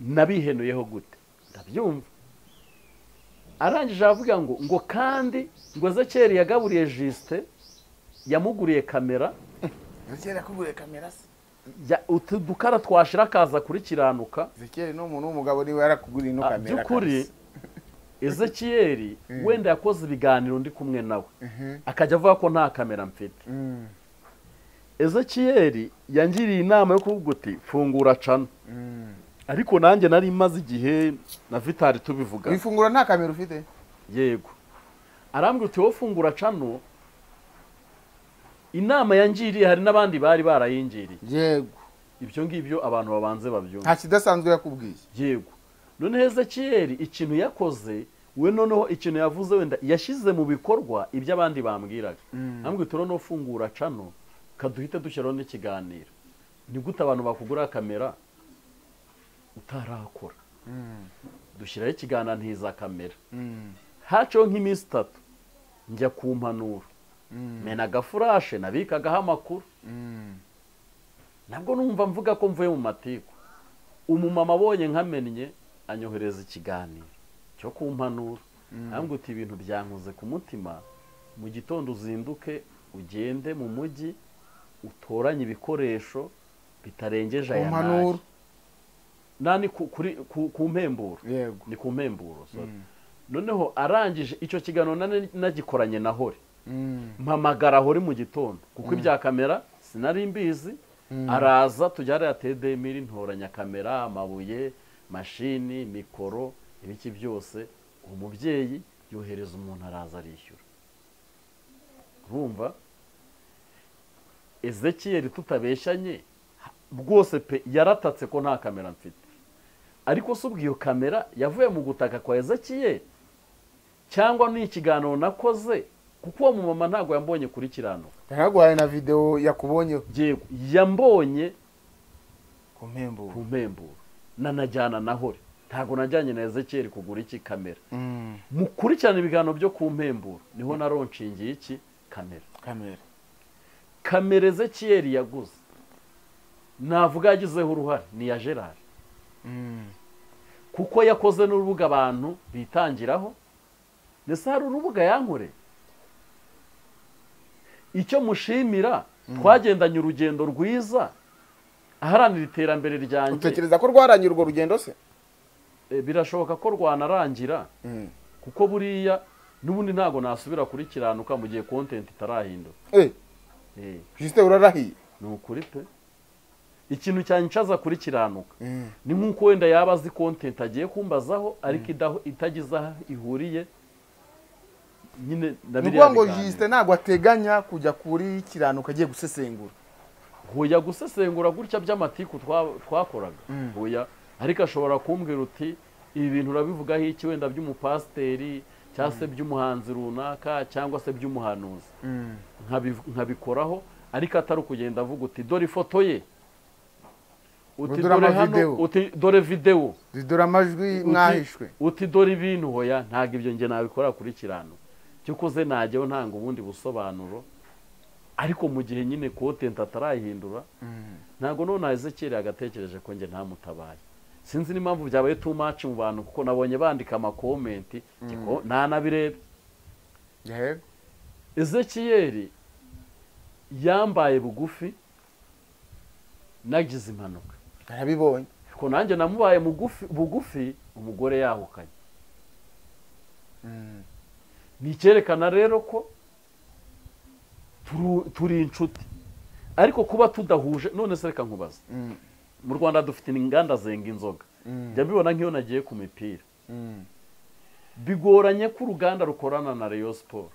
Speaker 1: Nabihenuyeho gute? Ndabyumva. Arangije aravuga ngo ngo kandi ngo ezekeri yagaburiye jisite yamuguriye kamera.
Speaker 2: Zekeri yakuguriye kamera se?
Speaker 1: Ya- utu dukara twashira akaza kurikiranuka.
Speaker 2: Zekeri ni umuntu w'umugabo ni we yarakuguriye ino
Speaker 1: Ah,
Speaker 2: kamera
Speaker 1: by'ukuri ezekiyeri wenda yakoze ibiganiro ndi kumwe nawe.
Speaker 2: Mhm.
Speaker 1: akajya avuga ko nta kamera mfite.
Speaker 2: Mm,
Speaker 1: ezekiyeri yangiriye inama yo kuvuga uti fungura cana
Speaker 2: mm.
Speaker 1: Ariko nanjye nari maze igihe na vitari tubivuga.
Speaker 2: Wifungura nta kamera ufite?
Speaker 1: Yego. Arambwira uti wowe fungura cano inama yangiriye hari n'abandi bari barayingiriye
Speaker 2: yego.
Speaker 1: Ibyo ngibyo abantu babanze babyumva
Speaker 2: nta kidasanzwe yakubwiye.
Speaker 1: Yego. Noneho ezekiyeri ikintu yakoze we noneho ikintu yavuze wenda yashyize mu bikorwa ibyo abandi bambwiraga. Ntabwo turo no fungura cano kaduhite dushyiraho n'ikiganiro. Ni gute abantu bakugura kamera? Utarakora. Dushyiraho ikiganiro ntiza kamera. Haciyeho nk'iminsi itatu njya ku mpanuro. Mena agafurashe nabikagaho amakuru. Nabwo numva mvuga ko mvuye mu matiku umumama abonye nkamennye anyohereza ikiganiro cyo ku mpanuro. Ntabwo uti ibintu byankoze ku mutima. Mu gitondo uzinduke ugende mu mujyi utoranye ibikoresho bitarengeje aya
Speaker 2: mpanuro.
Speaker 1: Nani ku- kuri- ku- ku mpemburo? Ni ku mpemburo sorry. noneho arangije icyo kiganiro nagikoranye na hore mpamagara hori mu gitondo. Kuko ibya kamera sinari mbizi. Araza tujya hariya tedemiri ntoranya kamera amabuye mashini mikoro ibiki byose. Umubyeyi yohereza umuntu araza arishyura. Urumva? Ezekiyeri tutabeshyanye rwose pe yaratatse ko nta kamera mfite. Ariko se ubwo iyo kamera yavuye mu gutaka kwa ezekiyeri cyangwa ni ikiganiro nakoze kuko uwo mumama ntabwo yambonye kuri kiranuka
Speaker 2: yaraguhaye na videwo yakubonyeho
Speaker 1: Yego, yambonye
Speaker 2: ku mpemburo.
Speaker 1: ku mpemburo. Nanajyana na hore. Ntabwo najyanye na ezekiyeri kugura iki kamera.
Speaker 2: Mm,
Speaker 1: mukurikirana ibiganiro byo ku mpemburo ni ho naronshingiye iki kamera.
Speaker 2: Kamera.
Speaker 1: Kamera ezekiyeri yaguze. Navuga yagizeho uruhare ni iya gerard. Kuko yakoze n'urubuga abantu bitangiraho. Ndetse hari urubuga yankoreye icyo mushimira? Twagendanye urugendo rwiza. Aharanira iterambere ryanjye.
Speaker 2: Utekereza ko rwarangira urwo rugendo se?
Speaker 1: Eh, birashoboka ko rwanarangira.
Speaker 2: Mm.
Speaker 1: kuko buriya n'ubundi ntabwo nasubira kuri kiranuka mu gihe kontenti itarahinduka.
Speaker 2: Eh,
Speaker 1: Eh,
Speaker 2: jisite urarahiye.
Speaker 1: Ni ukuri pe. Ikintu cyanyicaza kuri kiranuka
Speaker 2: Mm.
Speaker 1: ni nk'uko wenda yaba azi kontenti agiye kumbazaho ariko idaho- itagize aho ihuriye nyine na biriya
Speaker 2: ngo jisite ntabwo ateganya kujya kuri kiranuka agiye gusesengura.
Speaker 1: Huya gusesengura gutya by'amatiku twa- twakoraga. Huya ariko ashobora kumbwira uti ibi bintu urabivugaho iki wenda by'umupasiteri cyangwa se by'umuhanzi runaka cyangwa se by'umuhanuzi?
Speaker 2: Mm.
Speaker 1: nkabi- nkabikoraho ariko atari ukugenda avuga uti dore ifoto ye. Uti
Speaker 2: Dore
Speaker 1: hano
Speaker 2: amavideo."
Speaker 1: uti dore videwo
Speaker 2: dore amajwi mwahishwe
Speaker 1: uti dore ibintu hoya ntabwo ibyo njye nabikora kuri kirano cyo ukoze najyaho ntanga ubundi busobanuro ariko mu gihe nyine kontenti atarayihindura
Speaker 2: Mm.
Speaker 1: ntabwo none ezekiyeri agatekereje ko njye ntamutabaye. Sinzi n'impamvu byabaye too much mu bantu kuko nabonye bandika amakomenti njye ntanabirebe.
Speaker 2: Yego.
Speaker 1: ezekiyeri yambaye bugufi nagize impanuka.
Speaker 2: Arabibonye
Speaker 1: ko nanjye namubaye bugufi umugore yahukanye.
Speaker 2: Mm.
Speaker 1: ni icyerekana rero ko turi inshuti. Ariko kuba tudahuje none se reka nkubaza
Speaker 2: Mm.
Speaker 1: mu rwanda dufite inganda zenga inzoga.
Speaker 2: Mm.
Speaker 1: njya mbibona nk'iyo nagiye ku mipira. Bigoranye ko uruganda rukorana na Rayon Sport.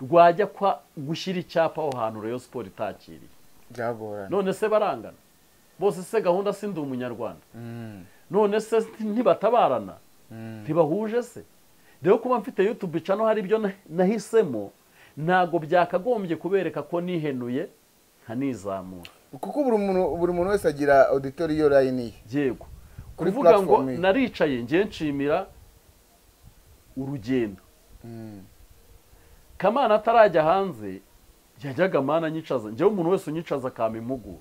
Speaker 1: Rwajya kwa gushyira icyapa aho hantu Rayon Sport itakiriye.
Speaker 2: Byagorana.
Speaker 1: None se barangana. Bose se gahunda si ndi umunyarwanda.
Speaker 2: Mm.
Speaker 1: none se ntibatabarana. Ntibahuje se. Rero kuba mfite yutube cano hari ibyo na- nahisemo ntabwo byakagombye kubereka ko nihenuye nkanizamura.
Speaker 2: Kuko buri muntu wese agira auditoriyo line ye.
Speaker 1: Yego. Kuvuga ngo naricaye ngiye nshimira urugendo. Kamana atarajya hanze yajyaga mana anyicaza njyewe umuntu wese unyicaza akampa impuguro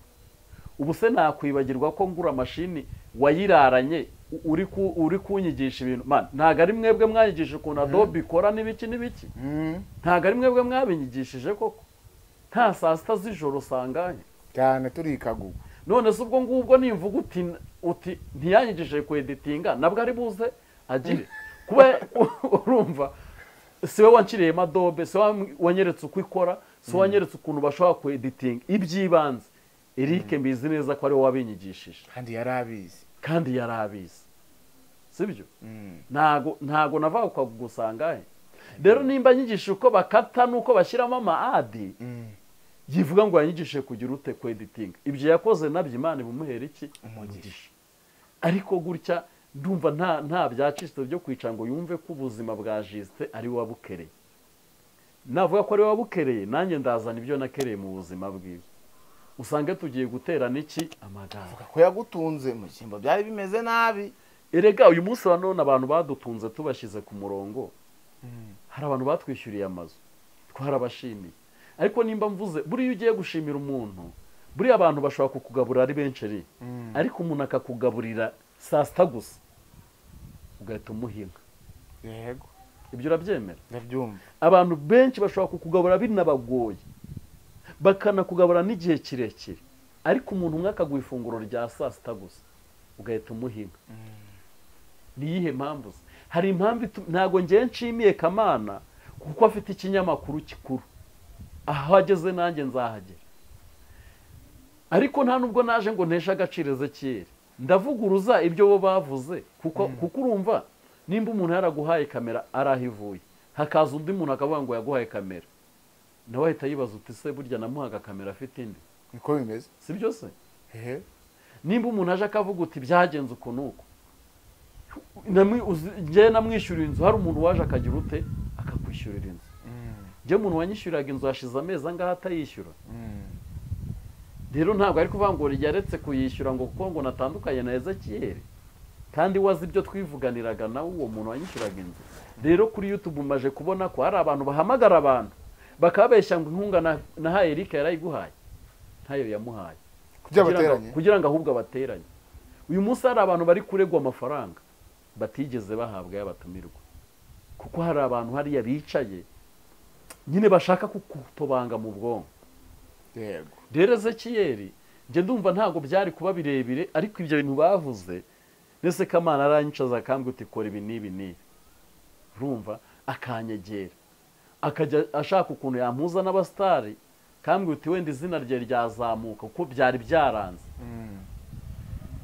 Speaker 1: ubu se nakwibagirwa ko ngura mashini wayiraranye uri ku- uri kunyigisha ibintu? Ntabwo ari mwebwe mwanyigisha ukuntu adobe ikora n'ibiki n'ibiki. Ntabwo ari mwebwe mwabinyigishije koko. Nta saa sita z'ijoro usanganye
Speaker 2: cyane turi ikagugu
Speaker 1: none se ubwo ngubwo nimvuga uti uti ntiyanyigishije kweditinga nabwo ari buze? Agire. Kuba urumva si we wanciriyemo adobe si we wanyeretse uko ikora? Si wanyeretse ukuntu bashobora kweditinga iby'ibanze. Eric mbizi neza ko ari we wabinyigishije.
Speaker 2: Kandi yari abizi.
Speaker 1: Kandi yari abizi. Sibyo ntago ntago navaga ukagusanga he rero nimba nyigisha uko bakata n'uko bashyiramo ama adi yivuga ngo yanyigishije kugira ute kweditinga ibyo yakoze na byo imana ibumuhera iki? Umugisha. Ariko gutya ndumva nta nta byacitse byo kwicara ngo yumve ko ubuzima bwa jisite ari we wabukereye. Navuga ko ari we wabukereye nanjye ndazana ibyo nakereye mu buzima bwiwe. Usange tugiye guterana iki amagambo
Speaker 2: ko yagutunze mu cyimbo byari bimeze nabi.
Speaker 1: Erega uyu munsi wa none abantu badutunze tubashyize ku murongo. Hari abantu batwishyuriye amazu. Twarabashimiye. Ariko nimba mvuze buriya ugiye gushimira umuntu buriya abantu bashobora kukugaburira ari benshi ari ariko umuntu akakugaburira saa sita gusa ugahita umuhinga
Speaker 2: yego.
Speaker 1: Ibyo urabyemera? Abantu benshi bashobora kukugaburira binabagoye. Bakanakugabura n'igihe kirekire. Ariko umuntu umwe akaguha ifunguro rya saa sita gusa ugahita umuhinga ni iyihe mpamvu se? Hari impamvu ntabwo ngiye nshimiye kamana kuko afite ikinyamakuru gikuru aho ageze nanjye nzahagera. Ariko nta nubwo naje ngo nteshe agaciro ezekiyeri ndavuguruza ibyo bo bavuze kuko kuko urumva nimba umuntu yaraguhaye kamera ari aho ivuye hakaza undi muntu akavuga ngo yaguhaye kamera. Nawe ahita yibaza uti se burya namuhaga kamera afite indi
Speaker 2: niko bimeze.
Speaker 1: Si byo se? Nimba umuntu aje akavuga uti byagenze uku uzi- njyewe namwishyuriye inzu hari umuntu waje akagira ute? Akakwishyurira inzu. Njyewe umuntu wanyishyuriraga inzu hashize amezi angahe atayishyura. Rero ntabwo ari kuvuga ngo yaretse kuyishyura ngo kuko ngo natandukanye na ezekiyeri kandi wazi ibyo twivuganiraga nawe uwo muntu wanyishyuraga inzu. Rero kuri yutube umaje kubona ko hari abantu bahamagara abantu bakababeshya ngo inkunga na- nahaye erike yarayiguhaye ntayo yamuhaye.
Speaker 2: Kugira
Speaker 1: ngo- ahubwo abateranye uyu munsi hari abantu bari kuregwa amafaranga batigeze bahabwa y'abatumirwa. Kuko hari abantu hariya bicaye nyine bashaka kukutobanga mu bwonko. Rero ezekiyeri njye ndumva ntabwo byari kuba birebire ariko ibyo bintu bavuze ndetse kamana aranyicaza akambwira uti kora ibi n'ibi n'ibi. Urumva akanyegera. Akajya ashaka ukuntu yampuza n'abasitari kambwira uti wenda izina rye ryazamuka kuko byari byaranze.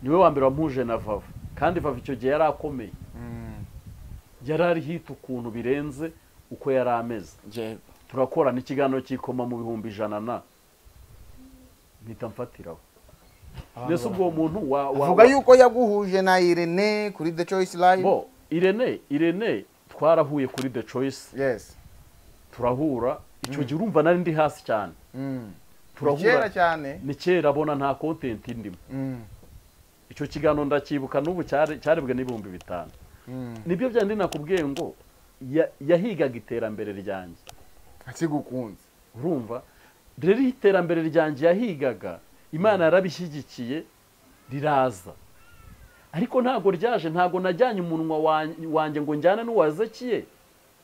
Speaker 1: Niwe wa mbere wampuje na vava. Kandi vava icyo gihe yari akomeye. Yari ari hita ukuntu birenze uko yari ameze. Turakorana ikiganiro cyikoma mu bihumbi ijana na. Mpita mfatiraho. Mbese ubwo muntu
Speaker 2: avuga yuko yaguhuje na irene kuri the choice live.
Speaker 1: Bo irene irene twarahuye kuri the choice.
Speaker 2: Yes.
Speaker 1: Turahura icyo gihe urumva nari ndi hasi cyane.
Speaker 2: Mm.
Speaker 1: turahura.
Speaker 2: Cyane.
Speaker 1: Ni kera abona nta content ndimo.
Speaker 2: Mm.
Speaker 1: icyo kiganiro ndacyibuka n'ubu cyarebwe n'ibihumbi bitanu.
Speaker 2: Mm.
Speaker 1: ni byo byandi nakubwiye ngo ya- yahigaga iterambere ryanjye.
Speaker 2: Akigukunze
Speaker 1: urumva? Rero iterambere ryanjye yahigaga imana yarabishyigikiye riraza. Ariko ntabwo ryaje ntabwo najyanye umunwa wan- wanjye ngo njyane n'uwazekiye.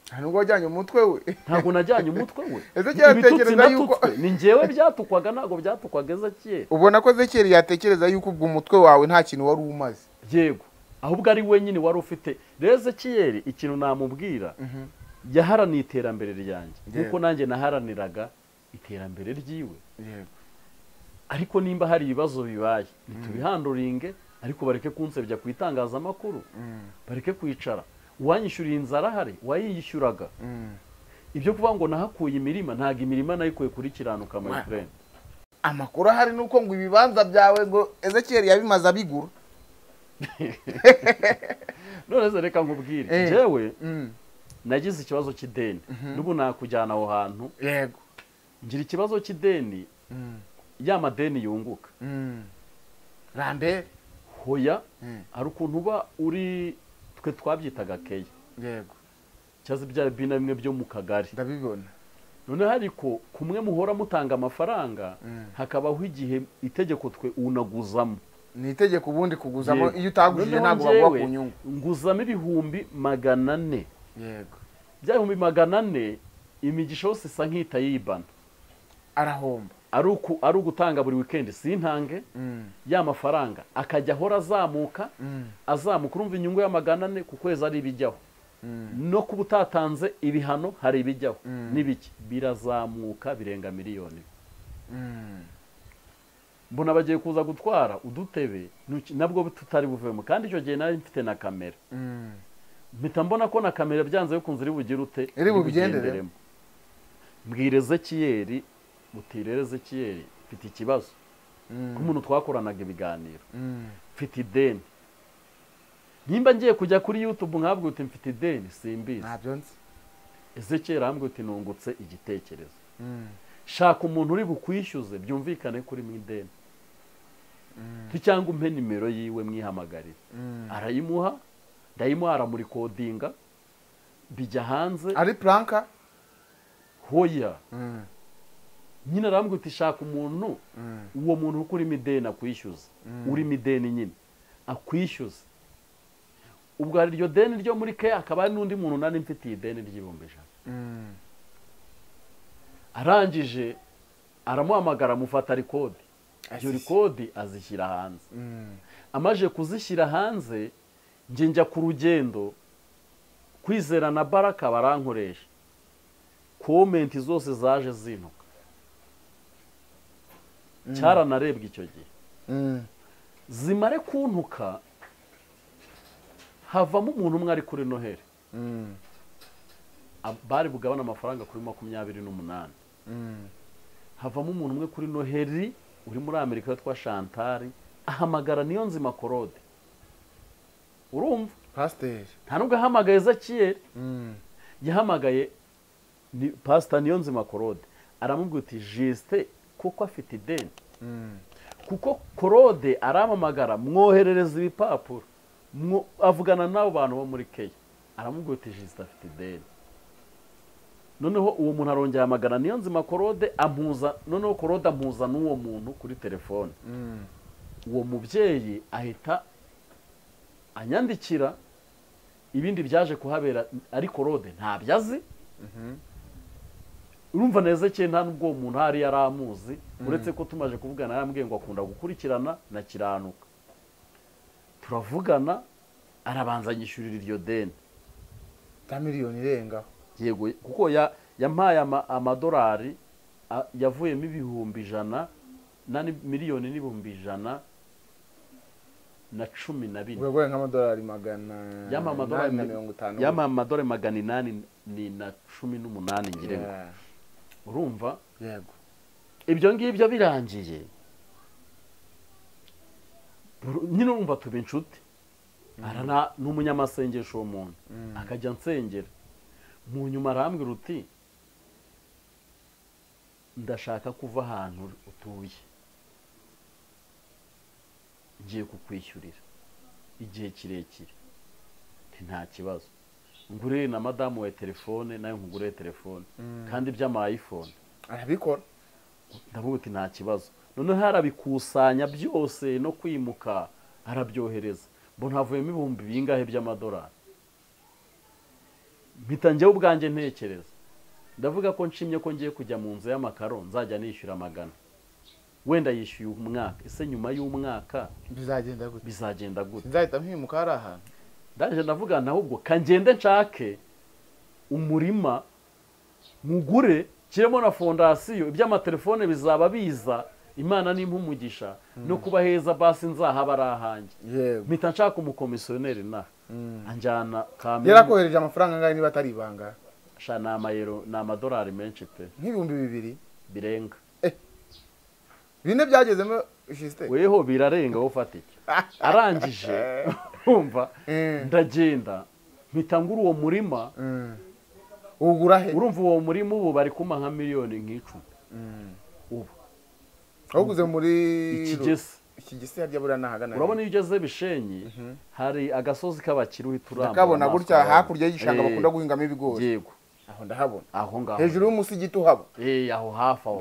Speaker 2: Nta nubwo wajyanye umutwe we.
Speaker 1: Ntabwo najyanye umutwe we.
Speaker 2: Ezekiel
Speaker 1: ibitutsi natutswe ni njyewe byatukwaga ntabwo byatukwaga ezekiyeli
Speaker 2: ubona ko zekeri yatekereza yuko ubwo umutwe wawe nta kintu wari umaze.
Speaker 1: Yego. Ahubwo ari we nyine wari ufite. Rero ezekiyeli ikintu namubwira yaharaniye iterambere ryanjye. Nk'uko nanjye naharaniraga iterambere ryiwe.
Speaker 2: Yego.
Speaker 1: Ariko nimba hari ibibazo bibaye. Ntitubihanduringe ariko bareke kunsebya ku itangazamakuru. Bareke kwicara. Uwanyishyuriye inzara ahari uwayiyishyuraga ibyo kuvuga ngo nahakuye imirima ntabwo imirima nayikuye kuri kiranuka my
Speaker 2: Wa-
Speaker 1: friend.
Speaker 2: Amakuru ahari ni uko ngo ibibanza byawe ngo ezekiyeli yabimaze abigura.
Speaker 1: None reka nkubwire.
Speaker 2: Eh.
Speaker 1: njyewe
Speaker 2: Mm.
Speaker 1: nagize ikibazo cy'ideni n'ubu nakujyana aho hantu.
Speaker 2: Yego.
Speaker 1: Ngira ikibazo cy'ideni
Speaker 2: Mm.
Speaker 1: Ya madeni yunguka.
Speaker 2: Mm. rambere
Speaker 1: hoya
Speaker 2: Mm.
Speaker 1: hari ukuntu uba uri twe twabyitaga keya.
Speaker 2: Yego.
Speaker 1: Cyangwa se bya bina bimwe byo mu kagari.
Speaker 2: Ndabibona.
Speaker 1: Noneho ariko kumwe muhora mutanga amafaranga
Speaker 2: Mm.
Speaker 1: hakabaho igihe itegeko twe unaguzamo.
Speaker 2: Ni itegeko ubundi kuguzamo iyo utagujije ntabwo baguha ku nyungu.
Speaker 1: nguzamo ibihumbi magana ane.
Speaker 2: Yego.
Speaker 1: Bya bihumbi magana ane imigisha yose isa nk'ihita yibana
Speaker 2: arahomba.
Speaker 1: Ari ugutanga buri wikendi sintange
Speaker 2: Mm.
Speaker 1: ya mafaranga. Akajya ahora azamuka
Speaker 2: Mm.
Speaker 1: azamuka urumva inyungu ya magana ane ku kwezi ari ibijyaho.
Speaker 2: Mm.
Speaker 1: no kuba utatanze ibihano hari ibijyaho. N'ibiki birazamuka birenga miliyoni. Mbona bagiye kuza gutwara udutebe nabwo tutari buvemo. Kandi icyo gihe nari mfite na kamera. Mpita mbona ko na kamera byanze bikunze iri bugire ute?
Speaker 2: Iri bubigenderemo.
Speaker 1: mbwira ezekiyeri butirere ezekiyeri mfite ikibazo.
Speaker 2: Mm.
Speaker 1: nk'umuntu twakoranaga ibiganiro.
Speaker 2: Mm.
Speaker 1: mfite ideni. Nimba ngiye kujya kuri nkabwira uti mfite ideni simbizi.
Speaker 2: Ntabyo nzi.
Speaker 1: Ezekiyeri uti nungutse igitekerezo.
Speaker 2: Mm.
Speaker 1: shaka umuntu uri bukwishyuze byumvikane kuri mu ideni. Cyangwa umpe nimero yiwe mwihamagarire.
Speaker 2: Mm.
Speaker 1: arayimuha ndayimuha aramurikodinga bijya hanze.
Speaker 2: Ari puranka
Speaker 1: hoya.
Speaker 2: Mm.
Speaker 1: Nyine arambwira uti shaka umuntu
Speaker 2: Mm.
Speaker 1: uwo muntu uko urimo ideni akwishyuza
Speaker 2: Mm.
Speaker 1: urimo ideni nyine. Akwishyuza ubwo hari iryo deni ryo muri keya hakaba hari n'undi muntu nari mfitiye ideni ry'ibihumbi ijana.
Speaker 2: Mm.
Speaker 1: arangije aramuhamagara amufata rikodi iyo rikodi azishyira hanze. Amaze kuzishyira hanze njye njya ku rugendo kwizera na baraka barankoresha. Komenti zose zaje zinuka cyaranarebwa icyo gihe.
Speaker 2: Mm.
Speaker 1: zimare kuntuka havamo umuntu umwe ari kuri noheli
Speaker 2: Mm.
Speaker 1: Bari bugabane amafaranga kuri makumyabiri n'umunani.
Speaker 2: Mm.
Speaker 1: havamo umuntu umwe kuri noheli uri muri amerika witwa shantari ahamagara niyo nzima korode urumva?
Speaker 2: Pasiteri
Speaker 1: nta nubwo ahamagaye ezekiyeri
Speaker 2: Mm.
Speaker 1: yahamagaye ni pasita niyo nzima korode aramubwira uti jisite kuko afite ideni
Speaker 2: Mm.
Speaker 1: kuko korode aramamagara mwoherereza ibipapuro avugana n'abo bantu bo muri keya aramubwira uti jisite afite ideni noneho uwo muntu arongera amagana niyo nzima korode ampuza noneho korode ampuza n'uwo muntu kuri telefone
Speaker 2: Mm.
Speaker 1: uwo mubyeyi ahita anyandikira ibindi byaje kuhabera ariko rode ntabyo azi
Speaker 2: Mhm.
Speaker 1: Urumva neza cye nta n'ubwo uwo muntu ahari yari amuzi uretse ko tumaze kuvugana yarambwiye ngo akunda gukurikirana na kiranuka. Turavugana arabanza anyishyurira iryo deni.
Speaker 2: Ta miliyoni irengaho.
Speaker 1: Yego kuko ya- yampaye ama- amadolari yavuyemo ibihumbi ijana na ni- miliyoni n'ibihumbi ijana na cumi na bine.
Speaker 2: Ubwo nk'amadolari magana inani na
Speaker 1: mi-
Speaker 2: mirongo itanu.
Speaker 1: yampa amadolari magana inani ni na cumi n'umunani ngirengo
Speaker 2: Yeah.
Speaker 1: Urumva?
Speaker 2: Yego.
Speaker 1: Ibyo ngibyo birangiye nyine urumva tuba inshuti. Arana ni umunyamasengesho uwo muntu.
Speaker 2: Mm.
Speaker 1: akajya nsengera mu nyuma arambwira uti ndashaka kuva ahantu utuye. Ngiye kukwishyurira. Igihe kirekire. Nta kibazo. Ngurire na madamu we telefone nawe nkugurire telefone.
Speaker 2: Mm.
Speaker 1: kandi by'ama iphone.
Speaker 2: Arabikora.
Speaker 1: Ndavuga uti nta kibazo. Noneho arabikusanya byose no kwimuka arabyohereza mbona havuyemo ibihumbi bingahe by'amadolari? Mpita njyewe ubwanjye ntekereza. Ndavuga ko nshimye ko ngiye kujya mu nzu y'amakaro nzajya nishyura magana wenda yishyuye umwaka. Ese nyuma y'umwaka?
Speaker 2: Bizagenda gute?
Speaker 1: Bizagenda gute?
Speaker 2: Nzahita mpimuka hari ahantu.
Speaker 1: Ndaje ndavuga naho ubwo kangende nshake umurima mugure kiremo na fondasiyo. Iby'amatelefone bizaba biza imana nimpa umugisha no kuba heza basi ahanjye.
Speaker 2: Yego.
Speaker 1: Mpita nshaka umukomisiyoneri na.
Speaker 2: Mm.
Speaker 1: anjyana kamere
Speaker 2: yarakohereje amafaranga angahe niba atari ibanga?
Speaker 1: Ni amayero ni amadolari menshi pe.
Speaker 2: Nk'ibihumbi bibiri.
Speaker 1: Birenga.
Speaker 2: Bine byagezemo jisite
Speaker 1: weho birarenga wowe ufata iki? Arangije. urumva
Speaker 2: Mm.
Speaker 1: ndagenda. Mpita ngura uwo murima.
Speaker 2: Mm. ugura he?
Speaker 1: Urumva uwo murima ubu bari kumpa nka miliyoni nk'icumi.
Speaker 2: Mm.
Speaker 1: ubu.
Speaker 2: Wawuguze muri
Speaker 1: ikigese.
Speaker 2: Ikigese harya buriya nahagana
Speaker 1: urabona iyo ugeze bishenyi hari agasozi k'abakire uhita urambura
Speaker 2: ndakabona gutya hakurya y'igishanga
Speaker 1: Eh,
Speaker 2: bakunda guhingamo ibigori.
Speaker 1: Yego.
Speaker 2: Aho ndahabona.
Speaker 1: Aho ngaho.
Speaker 2: Hejuru y'umusigiti uhaba
Speaker 1: Eh, aho hafi aho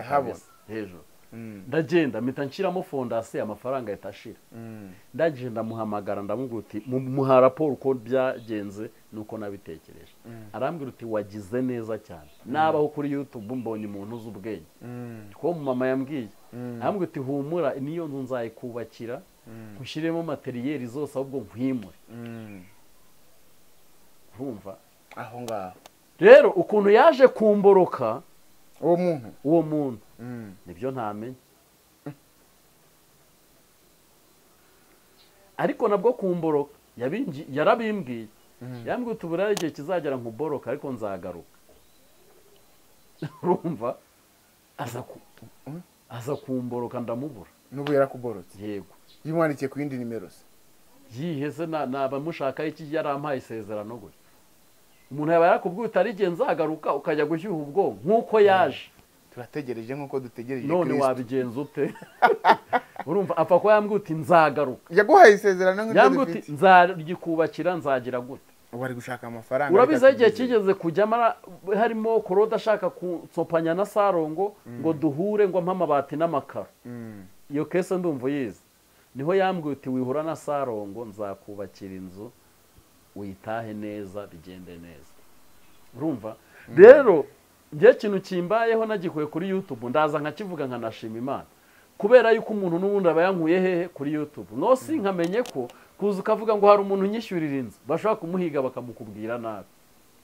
Speaker 1: hejuru. Ndagenda mpita nshyiramo fondasiyo amafaranga ahita ashira.
Speaker 2: Mm.
Speaker 1: ndangije ndamuhamagara ndamubwira uti "Mu- muha raporo uko byagenze nuko nabitekereje. Arambwira uti wagize neza cyane. Nabaho kuri youtube mbonye umuntu uzi ubwenge.
Speaker 2: Mm.
Speaker 1: ko mama yambwiye.
Speaker 2: Mm.
Speaker 1: arambwira uti humura niyo nzu nzayikubakira nkushyiremo materiyeri zose ahubwo nkwimure.
Speaker 2: Mm.
Speaker 1: urumva?
Speaker 2: Aho ngaho.
Speaker 1: Rero ukuntu yaje kumboroka
Speaker 2: uwo muntu
Speaker 1: uwo muntu
Speaker 2: Mm.
Speaker 1: ni byo ntamenye ariko nabwo kumboroka yarabimbwiye. Yambwiye uti buriya igihe kizagera nkuboroka ariko nzagaruka. Urumva? Aza ku- aza kumboroka ndamubura.
Speaker 2: N'ubu yarakuborotse.
Speaker 1: Yego.
Speaker 2: Yimwandikiye ku yindi nimero se?
Speaker 1: Yiheze na- naba mushakaho iki? Yarampaye isezerano gutya? Umuntu yaba yarakubwiye utari igihe nzagaruka ukajya gushyuha ubwonko nk'uko yaje.
Speaker 2: Turategereje nk'uko dutegereje
Speaker 1: none wabigenza ute? Urumva apfa kuba yambwiye uti nzagaruka.
Speaker 2: Yaguhaye isezerano nk'iryo dufite.
Speaker 1: Nzagikubakira nzagira gute?
Speaker 2: Ubu ari gushaka amafaranga
Speaker 1: urabizi aho igihe kigeze kujyamo harimo korode ashaka kunsopanya na sarongo ngo duhure ngo mpe amabati n'amakaro.
Speaker 2: Mm.
Speaker 1: iyo kese ndumva uyizi ni ho yambwiye uti wihura na sarongo nzakubakira inzu witahe neza bigende neza. Urumva? Rero njye ikintu kimbayeho nagikuye kuri youtube ndaza nkakivuga nkanashima imana kubera yuko umuntu n'ubundi aba yankuye hehe kuri youtube. No si nkamenye ko kuza ukavuga ngo hari umuntu unyishyurira inzu. Bashobora kumuhiga bakamukubwira nabi.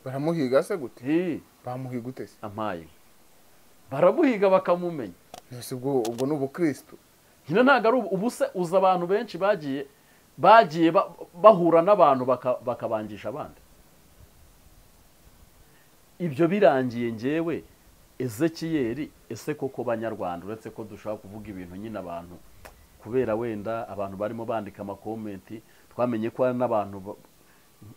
Speaker 2: Baramuhiga se gute?
Speaker 1: Hi,
Speaker 2: bamuhiga ute se?
Speaker 1: Ampaye. Baramuhiga bakamumenya.
Speaker 2: Ubwo ni ubukristo.
Speaker 1: Nyine ntabwo ari ubu uzi abantu benshi bagiye bagiye ba- bahura n'abantu baka- bakabangisha abandi. Ibyo birangiye ngewe ezekiyeri ese koko banyarwanda uretse ko dushobora kuvuga ibintu nyine abantu kubera wenda abantu barimo bandika amakomenti twamenye ko hari n'abantu ba-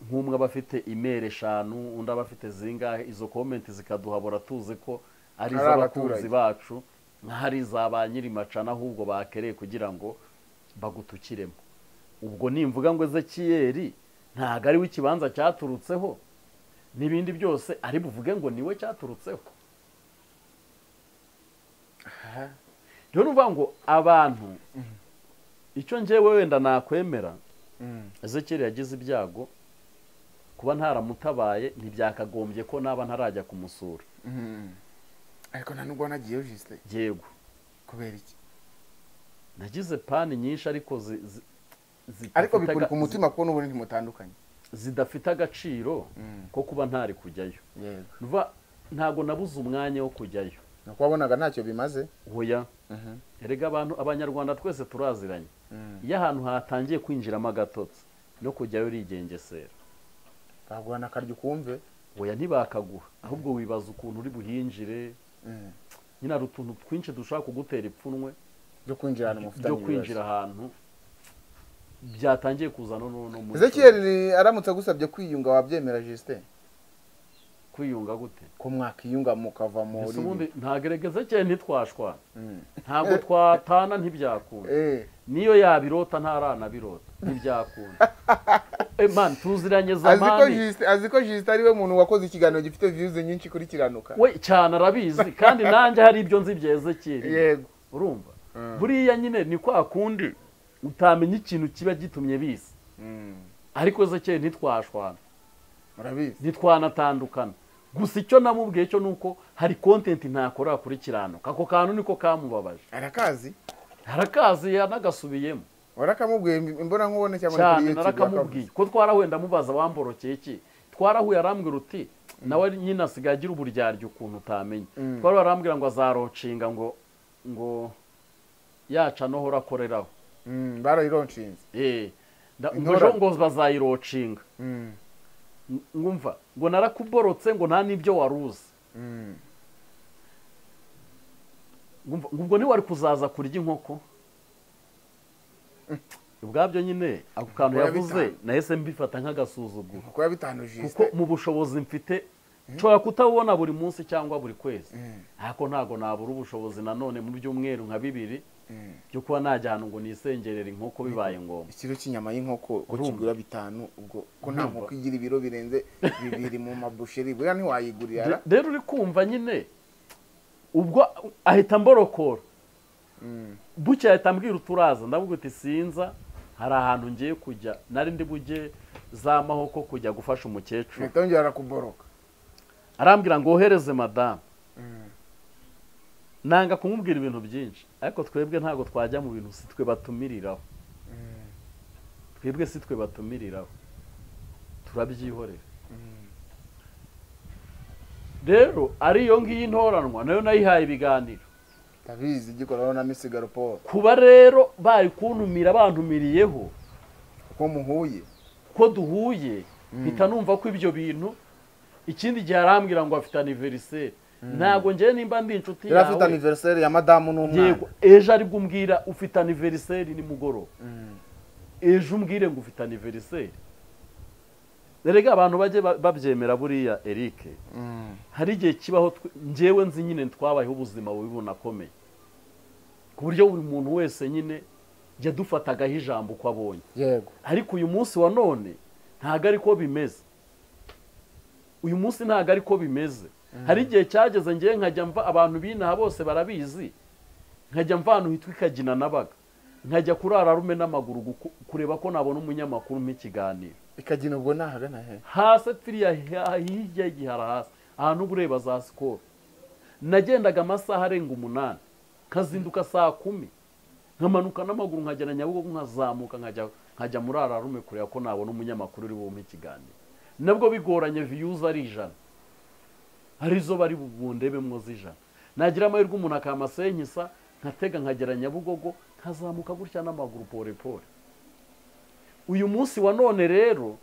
Speaker 1: nk'umwe aba afite imeri eshanu undi aba afite zingahe izo komenti zikaduhabura tuzi ko ari iz'abakunzi bacu nk'ahari iza ba nyiri macana ahubwo bakereye kugira ngo bagutukiremo. Ubwo nimvuga ngo ezekiyeri ntabwo ari we ikibanza cyaturutseho. N'ibindi byose ari buvuge ngo ni we
Speaker 2: cyaturutseho.
Speaker 1: Rero ni ukuvuga ngo abantu icyo ngewe wenda nakwemera
Speaker 2: Mm.
Speaker 1: ezekiyeri yagize ibyago kuba ntaramutabaye ntibyakagombye ko naba ntarajya kumusura.
Speaker 2: Mm. ariko nta nubwo wanagiyeyo jisite
Speaker 1: yego.
Speaker 2: Kubera iki?
Speaker 1: Nagize pani nyinshi ariko
Speaker 2: ariko bikuri ku mutima kubona ubundi ntimutandukanye
Speaker 1: zidafite agaciro ko kuba ntari kujyayo. Ntabwo nabuze umwanya wo kujyayo.
Speaker 2: Ni uko wabonaga ntacyo bimaze?
Speaker 1: Hoya
Speaker 2: Mhm.
Speaker 1: erega abantu abanyarwanda twese turaziranye.
Speaker 2: Mm.
Speaker 1: iyo ahantu hatangiye kwinjiramo agatotsi no kujyayo urigengesera.
Speaker 2: Baguhana akaryo ukumve?
Speaker 1: Hoya ntibakaguha. Ahubwo wibaza ukuntu uri buhinjire.
Speaker 2: Mm.
Speaker 1: nyine hari utuntu twinshi dushobora kugutera ipfunwe
Speaker 2: byo kwinjira ahantu mufitanye
Speaker 1: byo
Speaker 2: ibibazo.
Speaker 1: kwinjira ahantu byatangiye kuzana no muri
Speaker 2: ezekiyeli aramutse agusabye kwiyunga wabyemera jisite
Speaker 1: kwiyunga gute?
Speaker 2: Ko mwakiyunga mukava muri
Speaker 1: ese ubundi ntagerageze cyane ntitwashwana
Speaker 2: Mm.
Speaker 1: ntabwo twatana ntibyakunda.
Speaker 2: Eh.
Speaker 1: niyo yabirota ntaranabirota. Ntibyakunda. Eh, man tuziranye zamani.
Speaker 2: Jisite azi ko jisite ari we muntu wakoze ikiganiro gifite viyuzi nyinshi kuri kiranuka.
Speaker 1: We cyane arabizi. Kandi nanjye hari ibyo nzi bya ezekiyeli
Speaker 2: yego.
Speaker 1: Urumva?
Speaker 2: Mm.
Speaker 1: buriya nyine ni kwa kundi. Utamenya ikintu kiba gitumye biza
Speaker 2: Mm.
Speaker 1: ariko ezekiyeli ntitwashwana.
Speaker 2: Murabizi?
Speaker 1: Ntitwanatandukana. Gusa icyo namubwiye cyo ni uko hari kontenti ntakorera kuri kiranuka ako kantu niko kamubabaje.
Speaker 2: Arakazi?
Speaker 1: Harakazi yanagasubiyemo
Speaker 2: warakamubwiye imbona nkubone cyangwa
Speaker 1: cyane narakamubwiye. ko twarahuye ndamubaza wamborokeye iki? Twarahuye arambwira uti nawe nyine asigaye agira uburyarya ukuntu utamenya.
Speaker 2: Mm.
Speaker 1: twari arambwira ngo azarocinga ngo ngo yaca nohora akoreraho.
Speaker 2: Barayironshinze
Speaker 1: eh ngo
Speaker 2: Intora.
Speaker 1: ejo ngo bazayirocinga
Speaker 2: Mm.
Speaker 1: ngumva ngo narakuborotse ngo nta n'ibyo wari uzi
Speaker 2: Mm.
Speaker 1: ngumva ngo ubwo ntiwari kuzaza kurya inkoko? Ubwabyo nyine ako kantu yavuze nahise mbifata nk'agasuzuguro
Speaker 2: kuko
Speaker 1: mu bushobozi mfite nshobora kutabubona buri munsi cyangwa buri kwezi ariko ntabwo nabura ubushobozi nanone mu byumweru nka bibiri. Byo kuba najya ahantu ngo nisengerere inkoko bibaye ngombwa.
Speaker 2: Ikiro cy'inyama y'inkoko ko
Speaker 1: Urumva.
Speaker 2: kigura bitanu ubwo ko nta nkoko igira ibiro birenze bibiri mu mabusheri buriya ntiwayigurira
Speaker 1: Re- rero uri kumva nyine ubwo ahita mborokora.
Speaker 2: Mm.
Speaker 1: bucya ahita ambwira uturaza ndavuga uti sinza hari ahantu ngiye kujya nari ndi bujye za mahoko kujya gufasha umukecuru.
Speaker 2: Mpita yongera arakuboroka
Speaker 1: arambwira ngo wohereze madamu
Speaker 2: Mm.
Speaker 1: Nanga kumubwira ibintu byinshi. Ariko twebwe ntabwo twajya mu bintu si twe batumiriraho.
Speaker 2: Mm.
Speaker 1: twebwe si twe batumiriraho. Turabyihorera rero ari iyo ngiyo intoranwa na yo nayihaye ibiganiro.
Speaker 2: Ndabizi igikoraho na misigaro paul
Speaker 1: kuba rero bari kuntumira bantumiriyeho.
Speaker 2: Kuko muhuye.
Speaker 1: Ko duhuye mpita numva ko ibyo bintu ikindi gihe arambwira ngo afite aniveriseri ntabwo ngewe nimba ndi inshuti
Speaker 2: yari afite
Speaker 1: yawe.
Speaker 2: aniveriseri ya madamu n'umwana.
Speaker 1: Yego ejo ari bwumbwira ufite aniveriseri nimugoroba
Speaker 2: Mm.
Speaker 1: ejo umbwire ngo ufite aniveriseri erega abantu bajye ba- babyemera buriya eric.
Speaker 2: Mm.
Speaker 1: hari igihe kibaho njyewe nzi nyine twabayeho ubuzima bubi bunakomeye. Ku buryo buri muntu wese nyine yadufatagaho ijambo uko abonye.
Speaker 2: Yego.
Speaker 1: Ariko uyu munsi wa none ntabwo ari ko bimeze. Uyu munsi ntabwo ari ko bimeze. Hari igihe cyageze ngewe nkajya mva abantu b'inaha bose barabizi. Nkajya mva ahantu hitwa ikagina nabaga. Nkajya kurara rume n'amaguru kureba ko nabona umunyamakuru umpa ikiganiro
Speaker 2: ikagina ubwo nahagana he?
Speaker 1: Hasi firiya hi- hirya y'igihara hasi ahantu uba ureba za sikoro. Nagendaga amasaha arenga umunani. Nkazinduka saa kumi. Nkamanuka n'amaguru nkagera nyabugogo nkazamuka nkajya muri ararume kureba ko nabona umunyamakuru uri bumpe ikiganiro. Nabwo bigoranye viyuzi ari ijana. Ari zo bari bundebemwo z'ijana. Nagira amahirwe umuntu akamasenkisa nkatega nkagera nyabugogo nkazamuka gutya n'amaguru pore pore. Uyu munsi wa none rero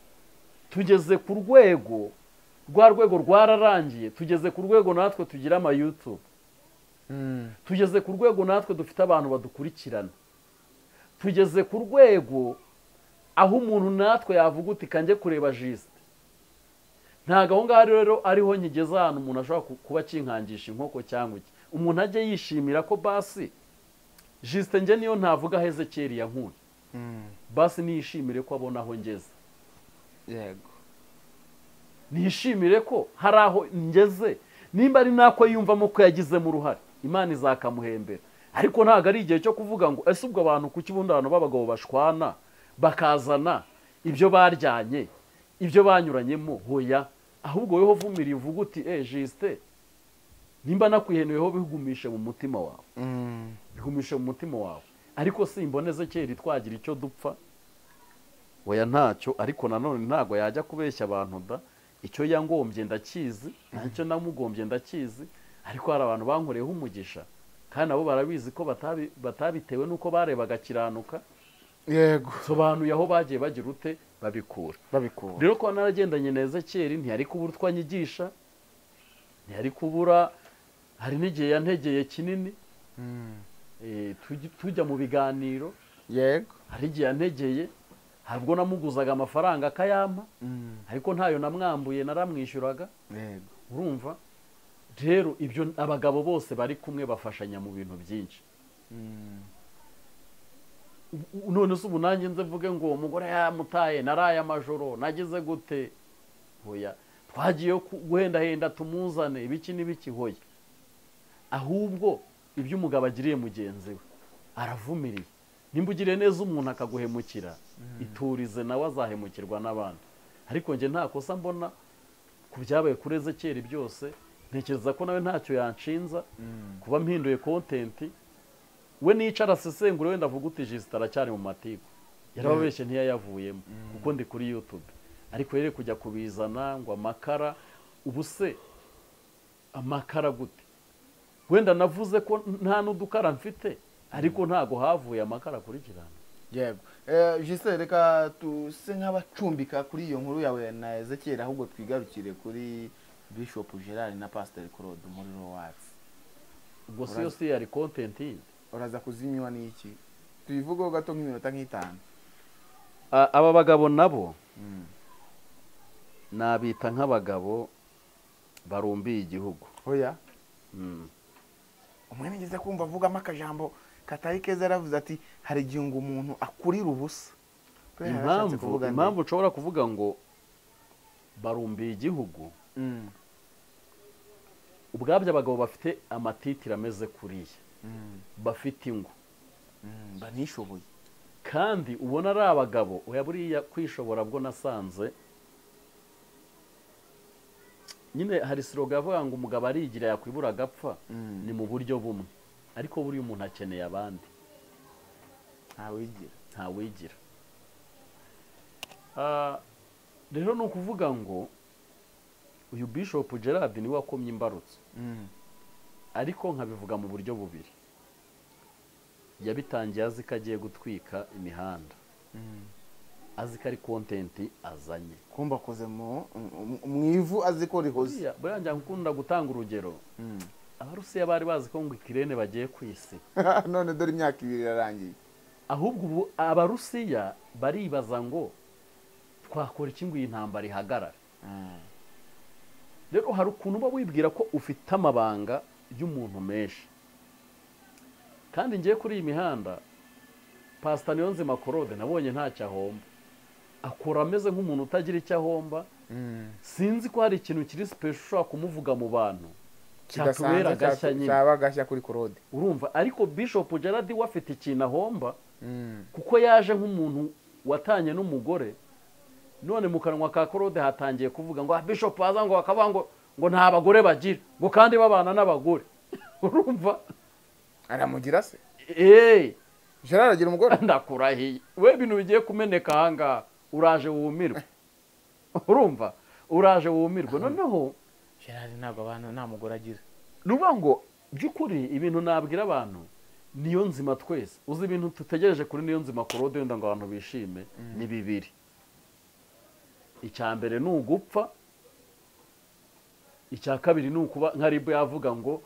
Speaker 1: tugeze ku rwego rwa rwego rwararangiye. Tugeze ku rwego natwe tugira ama YouTube.
Speaker 2: Mm.
Speaker 1: tugeze ku rwego natwe dufite abantu badukurikirana. Tugeze ku rwego aho umuntu natwe yavuga uti kanjye kureba jisite ntabwo aho ngaho rero ariho nkigeze ahantu umuntu ashobora ku- kuba akinkangisha inkoko cyangwa iki. Umuntu ajye yishimira ko basi jisite njye niyo ntavuga hezekeri yankuye
Speaker 2: Mm.
Speaker 1: basi niyishimire ko abona aho ngeze.
Speaker 2: Yego.
Speaker 1: Nishimire ko hari aho ngeze. Nimba ari nako yiyumvamo ko yagizemo uruhare imana izakamuhembera ariko ntabwo ari igihe cyo kuvuga ngo ese ubwo abantu kuki ubundi abantu b'abagabo bashwana bakazana ibyo baryanye ibyo banyuranyemo? Hoya. Ahubwo wowe vumiriye uvuga uti eh jisite nimba nakwihenuyeho bigumishe mu mutima wawe.
Speaker 2: Mm.
Speaker 1: bigumishe mu mutima wawe. Ariko simboneze kera twagira icyo dupfa. Oya ntacyo. Ariko nanone ntabwo yajya kubeshya abantu da. Icyo yangombye ndakizi ntacyo namugombye ndakizi. Ariko hari abantu bankoreyeho umugisha. Kandi nabo barabizi ko batabi- batabitewe n'uko barebaga kiranuka.
Speaker 2: Yego.
Speaker 1: Sobanuye aho bagiye bagira ute? Babikura.
Speaker 2: Babikura.
Speaker 1: Rero kuba naragendanye na ezekeri ntiyari kubura utwo anyigisha ntiyari kubura hari n'igihe yantegeye kinini.
Speaker 2: Mm.
Speaker 1: eh, tuj- tujya mu biganiro.
Speaker 2: Yego.
Speaker 1: Hari igihe yantegeye hari ubwo namuguzaga amafaranga akayampa
Speaker 2: Mm.
Speaker 1: ariko ntayo namwambuye naramwishyuraga. Urumva? Rero ibyo abagabo bose bari kumwe bafashanya mu bintu byinshi.
Speaker 2: Mm.
Speaker 1: U- none se ubu nanjye nze mvuge ngo umugore yamutaye naraye amajoro nagize gute? Hoya twagiye guhendahenda tumuzane ibiki n'ibiki hoya. Ahubwo ibyo umugabo agiriye mugenzi we aravumiriye. Nimba ugiriye neza umuntu akaguhemukira iturize nawe azahemukirwa n'abandi. Ariko njye nta kosa mbona ku byabaye kuri ezekeri byose ntekereza ko nawe ntacyo yanshinza.
Speaker 2: Mm.
Speaker 1: kuba mpinduye kontenti we nicara asesengura wenda avuga uti jisita aracyari mu matiku. Yarababeshye ntiyayavuyemo kuko ndi kuri yutube ariko yere kujya kubizana ngo amakara ubu se amakara gute? Wenda navuze ko nta n'udukara mfite ariko ntago havuye amakara akurikirana.
Speaker 2: Yego. Eh, Justin reka tuse nk'abacumbika kuri iyo nkuru yawe na Ezekiel ahubwo twigarukire kuri Bishop Gerard na Pastor Claude muri Rowatsi
Speaker 1: ubwo si yo si yari kontenti
Speaker 2: uraza kuzinywa n'iki? Tuyivugeho gato nk'iminota nk'itanu
Speaker 1: aba bagabo nabo nabita nk'abagabo barumbiye igihugu.
Speaker 2: Oya? Umwe nigeze kumva avugamo akajambo katari keza yaravuze ati hari igihe ngo umuntu akurira ubusa.
Speaker 1: Impamvu ushobora kuvuga ngo barumbiye igihugu?
Speaker 2: Mm,
Speaker 1: ubwabyo abagabo bafite amatitire ameze kuriya. Bafite ingo.
Speaker 2: Mm, banishoboye.
Speaker 1: Kandi ubona ari abagabo buriya kwishobora bwo nasanze. Nyine hari siroga avuga ngo umugabo arigira yakwibura agapfa
Speaker 2: Mm.
Speaker 1: ni mu buryo bumwe. Ariko buriya umuntu akeneye abandi.
Speaker 2: Ntawigira.
Speaker 1: Ntawigira. Ah, rero ni ukuvuga ngo uyu bishop gerard ni we wakomye imbarutso.
Speaker 2: Mm,
Speaker 1: ariko nkabivuga mu buryo bubiri. Yabitangiye azi ko agiye gutwika imihanda.
Speaker 2: Mm.
Speaker 1: azi ko ari kontenti azanye.
Speaker 2: Kumba akoze mu ivu azi ko rihoze.
Speaker 1: Buriya nkunda gutanga urugero.
Speaker 2: Mm.
Speaker 1: abarusiya bari bazi ko ngo ikirere bagiye ku isi.
Speaker 2: None dore imyaka ibiri irarangiye
Speaker 1: ahubwo ubu abarusiya baribaza ngo twakora iki ngo iyi ntambara ihagarare?
Speaker 2: Mm.
Speaker 1: rero hari ukuntu uba wibwira ko ufite amabanga y'umuntu menshi. Kandi ngiye kuri iyi mihanda pasita niyonzima korode nabonye ntacyo ahomba. Akora ameze nk'umuntu utagira icyo ahomba.
Speaker 2: Mm.
Speaker 1: sinzi ko hari ikintu kiri sipesho ushobora kumuvuga mu bantu. Cyatubera agashya nyine.
Speaker 2: cyaba agashya kuri korode
Speaker 1: urumva? Ariko bishop gerard we afite ikintu ahomba.
Speaker 2: Mm.
Speaker 1: kuko yaje nk'umuntu watanye n'umugore none mu kanwa ka korode hatangiye kuvuga ngo "Ah, bishop aza ngo bakavuga ngo ngo nta bagore bagira ngo kandi babana n'abagore. Urumva?
Speaker 2: Aramugira se?
Speaker 1: Eee
Speaker 2: gerard agira umugore?
Speaker 1: Ndakurahiye. We ibintu bigiye kumeneka ahangaha uraje wumirwe. Urumva? Uraje wumirwe. Noneho
Speaker 2: gerard ntabwo abantu nta mugore agira.
Speaker 1: Ni ukuvuga ngo by'ukuri ibintu nabwira abantu niyo nzima twese. Uzi ibintu dutegereje kuri niyo nzima korode wenda ngo abantu bishime ni bibiri. Icya mbere ni ugupfa icya kabiri ni ukuba nka ribu yavuga ngo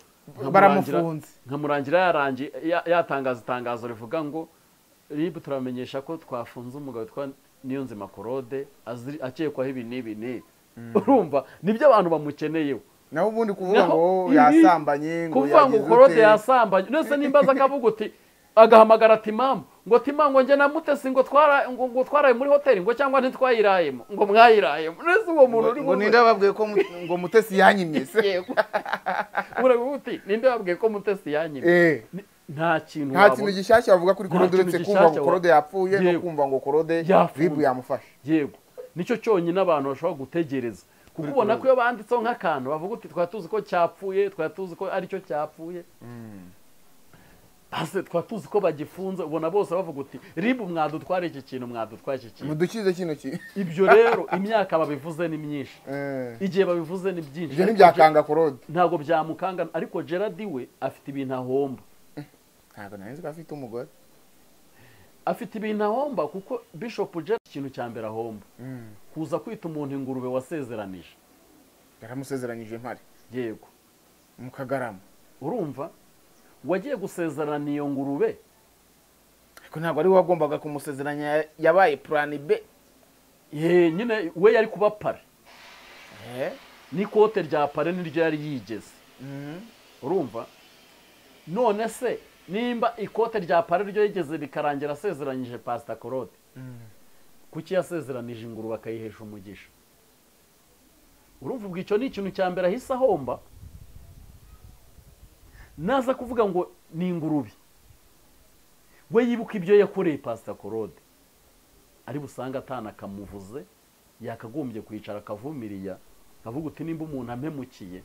Speaker 1: nkamurangira- yarangiye ya- yatangaza itangazo rivuga ngo ribu turamenyesha ko twafunze umugabo witwa niyonzima korode akekwaho ibi n'ibi n'ibi urumva? Nibyo abantu bamukeneyeho.
Speaker 2: Naho ubundi kuvuga ngo
Speaker 1: ibi-
Speaker 2: yasambanye ngo
Speaker 1: kuvuga ngo korode yasambanye. Nese nimba akavuga uti agahamagara ati mamu ngo tima ngo njye na mutesi ngo twara ngo ngo twaraye muri hoteli ngo cyangwa ntitwayirayemo ngo mwayirayemo. Nese uwo muntu uri
Speaker 2: ngo ninde wababwiye ko ngo mutesi yanyimye se?
Speaker 1: Uravuga uti ninde wabwiye ko mutesi yanyimye?
Speaker 2: Eh,
Speaker 1: nta kintu
Speaker 2: nta kintu gishyashya bavuga kuri korode uretse kumva ngo korode yapfuye no kumva ngo korode ribu yamufashe.
Speaker 1: Yego. Nicyo cyonyine abantu bashobora gutegereza. Kuko ubona ko iyo banditseho nk'akantu bavuga uti twari tuzi ko cyapfuye twari tuzi ko ari cyo cyapfuye. Hasi twari tuzi ko bagifunze ubona bose bavuga uti ribu mwadutwara iki kintu mwadutwara iki kintu.
Speaker 2: Mudukize kino ki?
Speaker 1: Ibyo rero imyaka babivuze ni myinshi.
Speaker 2: Eh,
Speaker 1: igihe babivuze ni byinshi.
Speaker 2: Ibyo ntibyakanga korode
Speaker 1: ntabwo byamukanga ariko gerard we afite ibintu ahomba.
Speaker 2: Ntabwo nari nzi ko afite umugore.
Speaker 1: Afite ibintu ahomba kuko bishop gerard ikintu cya mbere ahomba.
Speaker 2: Mm.
Speaker 1: kuza kwita umuntu ingurube wasezeranije.
Speaker 2: Yaramusezeranyije mpari.
Speaker 1: Yego.
Speaker 2: Mu kagarama.
Speaker 1: Urumva? Wagiye gusezerana iyo ngurube?
Speaker 2: Ariko ntabwo ari we wagombaga kumusezeranya yabaye purani b.
Speaker 1: Ye nyine we yari kuba pare. N'ikote rya pare niryo yari yigeze.
Speaker 2: Mhm.
Speaker 1: urumva? None se nimba ikote rya pare ryo yigeze bikarangira asezeranyije pasita korode?
Speaker 2: Mm.
Speaker 1: kuki yasezeranije ingurube akayihesha umugisha? Urumva ubwo icyo ni ikintu cya mbere ahise ahomba? Naza kuvuga ngo ni ingurube. We yibuka ibyo yakoreye pasita korode ari busange atanakamuvuze yakagombye kwicara akavumiriya avuga uti nimba umuntu ampemukiye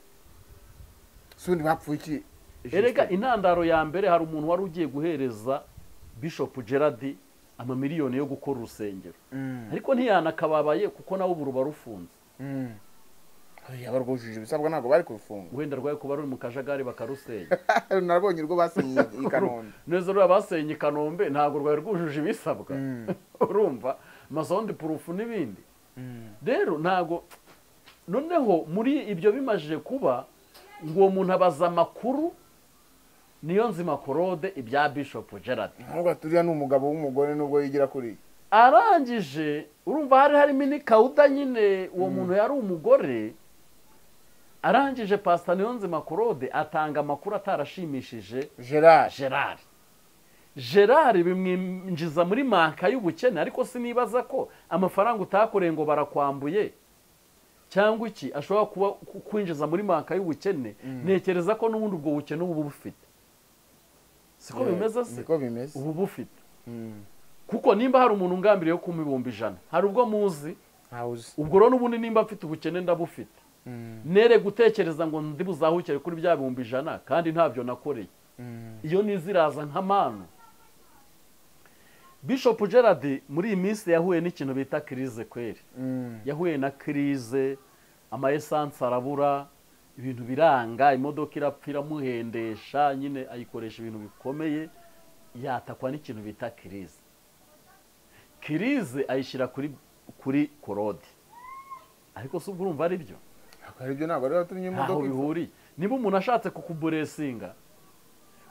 Speaker 2: si ubundi bapfuye iki?
Speaker 1: Erega intandaro ya mbere hari umuntu wari ugiye guhereza bishop gerard amamiliyoni yo gukora urusengero.
Speaker 2: Mm.
Speaker 1: ariko ntiyanakababaye kuko nawe ubu ruba rufunze
Speaker 2: Mm. yaba rwujuje ibisabwa ntabwo bari kurufunga
Speaker 1: wenda rwaye kuba ruri mu kajagari bakarusenya.
Speaker 2: Narabonye urwo basenye i kanombe.
Speaker 1: neza ruriya basenye i kanombe ntabwo rwari rwujuje ibisabwa.
Speaker 2: Mm.
Speaker 1: urumva? Amasondi purufu n'ibindi.
Speaker 2: Mm.
Speaker 1: rero ntabwo noneho muri ibyo bimajije kuba ngo uwo muntu abaza amakuru niyo nzima korode ibya bishop gerard.
Speaker 2: Ntabwo turiya ni umugabo w'umugore nubwo yigira kuri
Speaker 1: arangije urumva hari harimo n'ikawuda nyine uwo muntu yari umugore arangije pasita niyonzima claude atanga amakuru atarashimishije
Speaker 2: gerard.
Speaker 1: Gerard. Gerard bimwinjiza muri manka y'ubukene ariko sinibaza ko amafaranga utakoreye ngo barakwambuye. Cyangwa iki? Ashobora kuba ku- kwinjiza muri manka y'ubukene? Ntekereza ko n'ubundi ubwo bukene uba bufite. Siko bimeze se?
Speaker 2: niko bimeze.
Speaker 1: Ubu bufite.
Speaker 2: Mm.
Speaker 1: kuko nimba hari umuntu ungambiriye ku ibihumbi ijana hari ubwo muzi? Ubwo rero n'ubundi nimba mfite ubukene ndabufite.
Speaker 2: Mm.
Speaker 1: Nere gutekereza ngo ndi buzahukire kuri bya bihumbi ijana kandi ntabyo nakoreye.
Speaker 2: Mm.
Speaker 1: iyo niziraza nk'amanu bishop gerard muri iyi minsi yahuye n'ikintu bita kirize kweri
Speaker 2: Mm.
Speaker 1: yahuye na kirize ama esanse arabura ibintu biranga imodoka irapfa iramuhendesha nyine ayikoresha ibintu bikomeye yatakwa n'ikintu bita kirize kirize ayishyira kuri kuri korode ariko si ubwo urumva ari byo?
Speaker 2: Ntabwo ari byo ntabwo ari watumye imodoka
Speaker 1: bihuriye niba umuntu ashatse kukuburesinga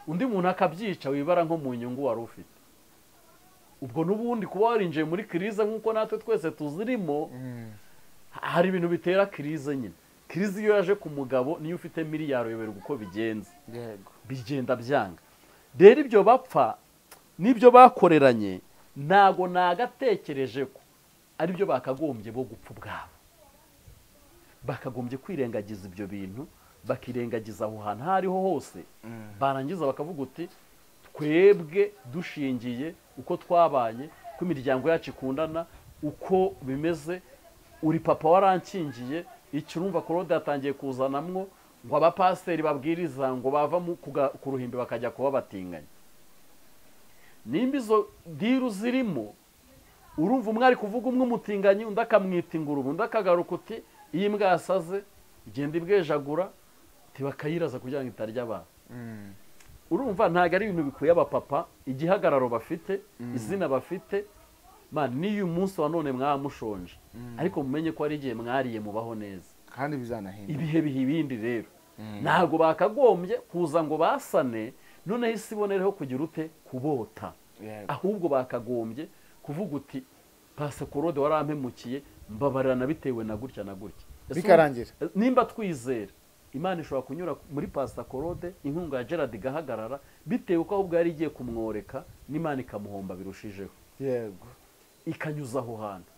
Speaker 1: undi muntu akabyica wibara nko mu nyungu wari ufite. Ubwo n'ubundi kuba warinjiye muri kirize nk'uko natwe twese tuzirimo
Speaker 2: Mm.
Speaker 1: hari ibintu bitera kirize nyine. Kirize iyo yaje ku mugabo niyo ufite miliyari uyoberwa uko bigenza
Speaker 2: yego.
Speaker 1: Bigenda byanga. Rero ibyo bapfa n'ibyo bakoreranye ntago nagatekereje ko ari byo bakagombye bo gupfa ubwabo. Bakagombye kwirengagiza ibyo bintu bakirengagiza aho hantu aho ariho hose
Speaker 2: Mm.
Speaker 1: barangiza bakavuga uti twebwe dushingiye uko twabaye ko imiryango yacu ikundana uko bimeze uri papa warankingiye icyo urumva korode yatangiye kuzanamwo ngo abapasiteri babwiriza ngo bava ku ruhimbi bakajya kuba batinganya nimba izo diru zirimo urumva umwe ari kuvuga umwe umutinganyi undi akamwita ingurube undi akagaruka uti iyi mbwa yasaze igenda ibwejagura ntibakayiraza kugira ngo itarya abantu.
Speaker 2: Mm.
Speaker 1: urumva ntabwo ari ibintu bikwiye abapapa igihagararo bafite izina bafite n'iyo umunsi wa none mwamushonje. Ariko mumenye ko ari igihe mwariye mubaho neza.
Speaker 2: Kandi bizanahinduka
Speaker 1: ibihe biha ibindi rero. Ntabwo bakagombye kuza ngo basane noneho isi ibonereho kugira ute kubota. Ahubwo bakagombye kuvuga uti pasekorode warampemukiye mbabarana bitewe na gutya na gutya.
Speaker 2: Bikarangira.
Speaker 1: nimba twizera imana ishobora kunyura muri pasita korode inkunga ya gerard igahagarara bitewe ko ahubwo yari igiye kumworeka n'imana ikamuhomba birushijeho.
Speaker 2: Yego.
Speaker 1: Ikanyuza aho hantu.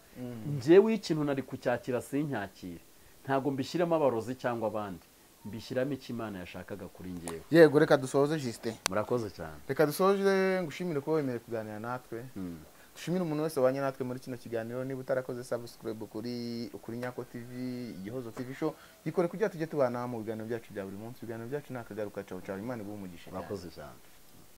Speaker 1: Njyewe iyo ikintu nari kucyakira sinyakire ntabwo mbishyiramo abarozi cyangwa abandi. Mbishyiramo icyo imana yashakaga kuri njyewe.
Speaker 2: Yego reka dusoze jisite
Speaker 1: murakoze cyane.
Speaker 2: Reka dusoje ngushimire kuba wemeye kuganira natwe.
Speaker 1: Mm.
Speaker 2: Dushimire umuntu wese wabanye natwe muri kino kiganiro niba utarakoze subscribe kuri kuri nyako tv igihozo tv show gikore kugira tujye tubana mu biganiro byacu bya buri munsi. Ibiganiro byacu ni akagaruka cawu cawu imana iguhe umugisha.
Speaker 1: Murakoze cyane.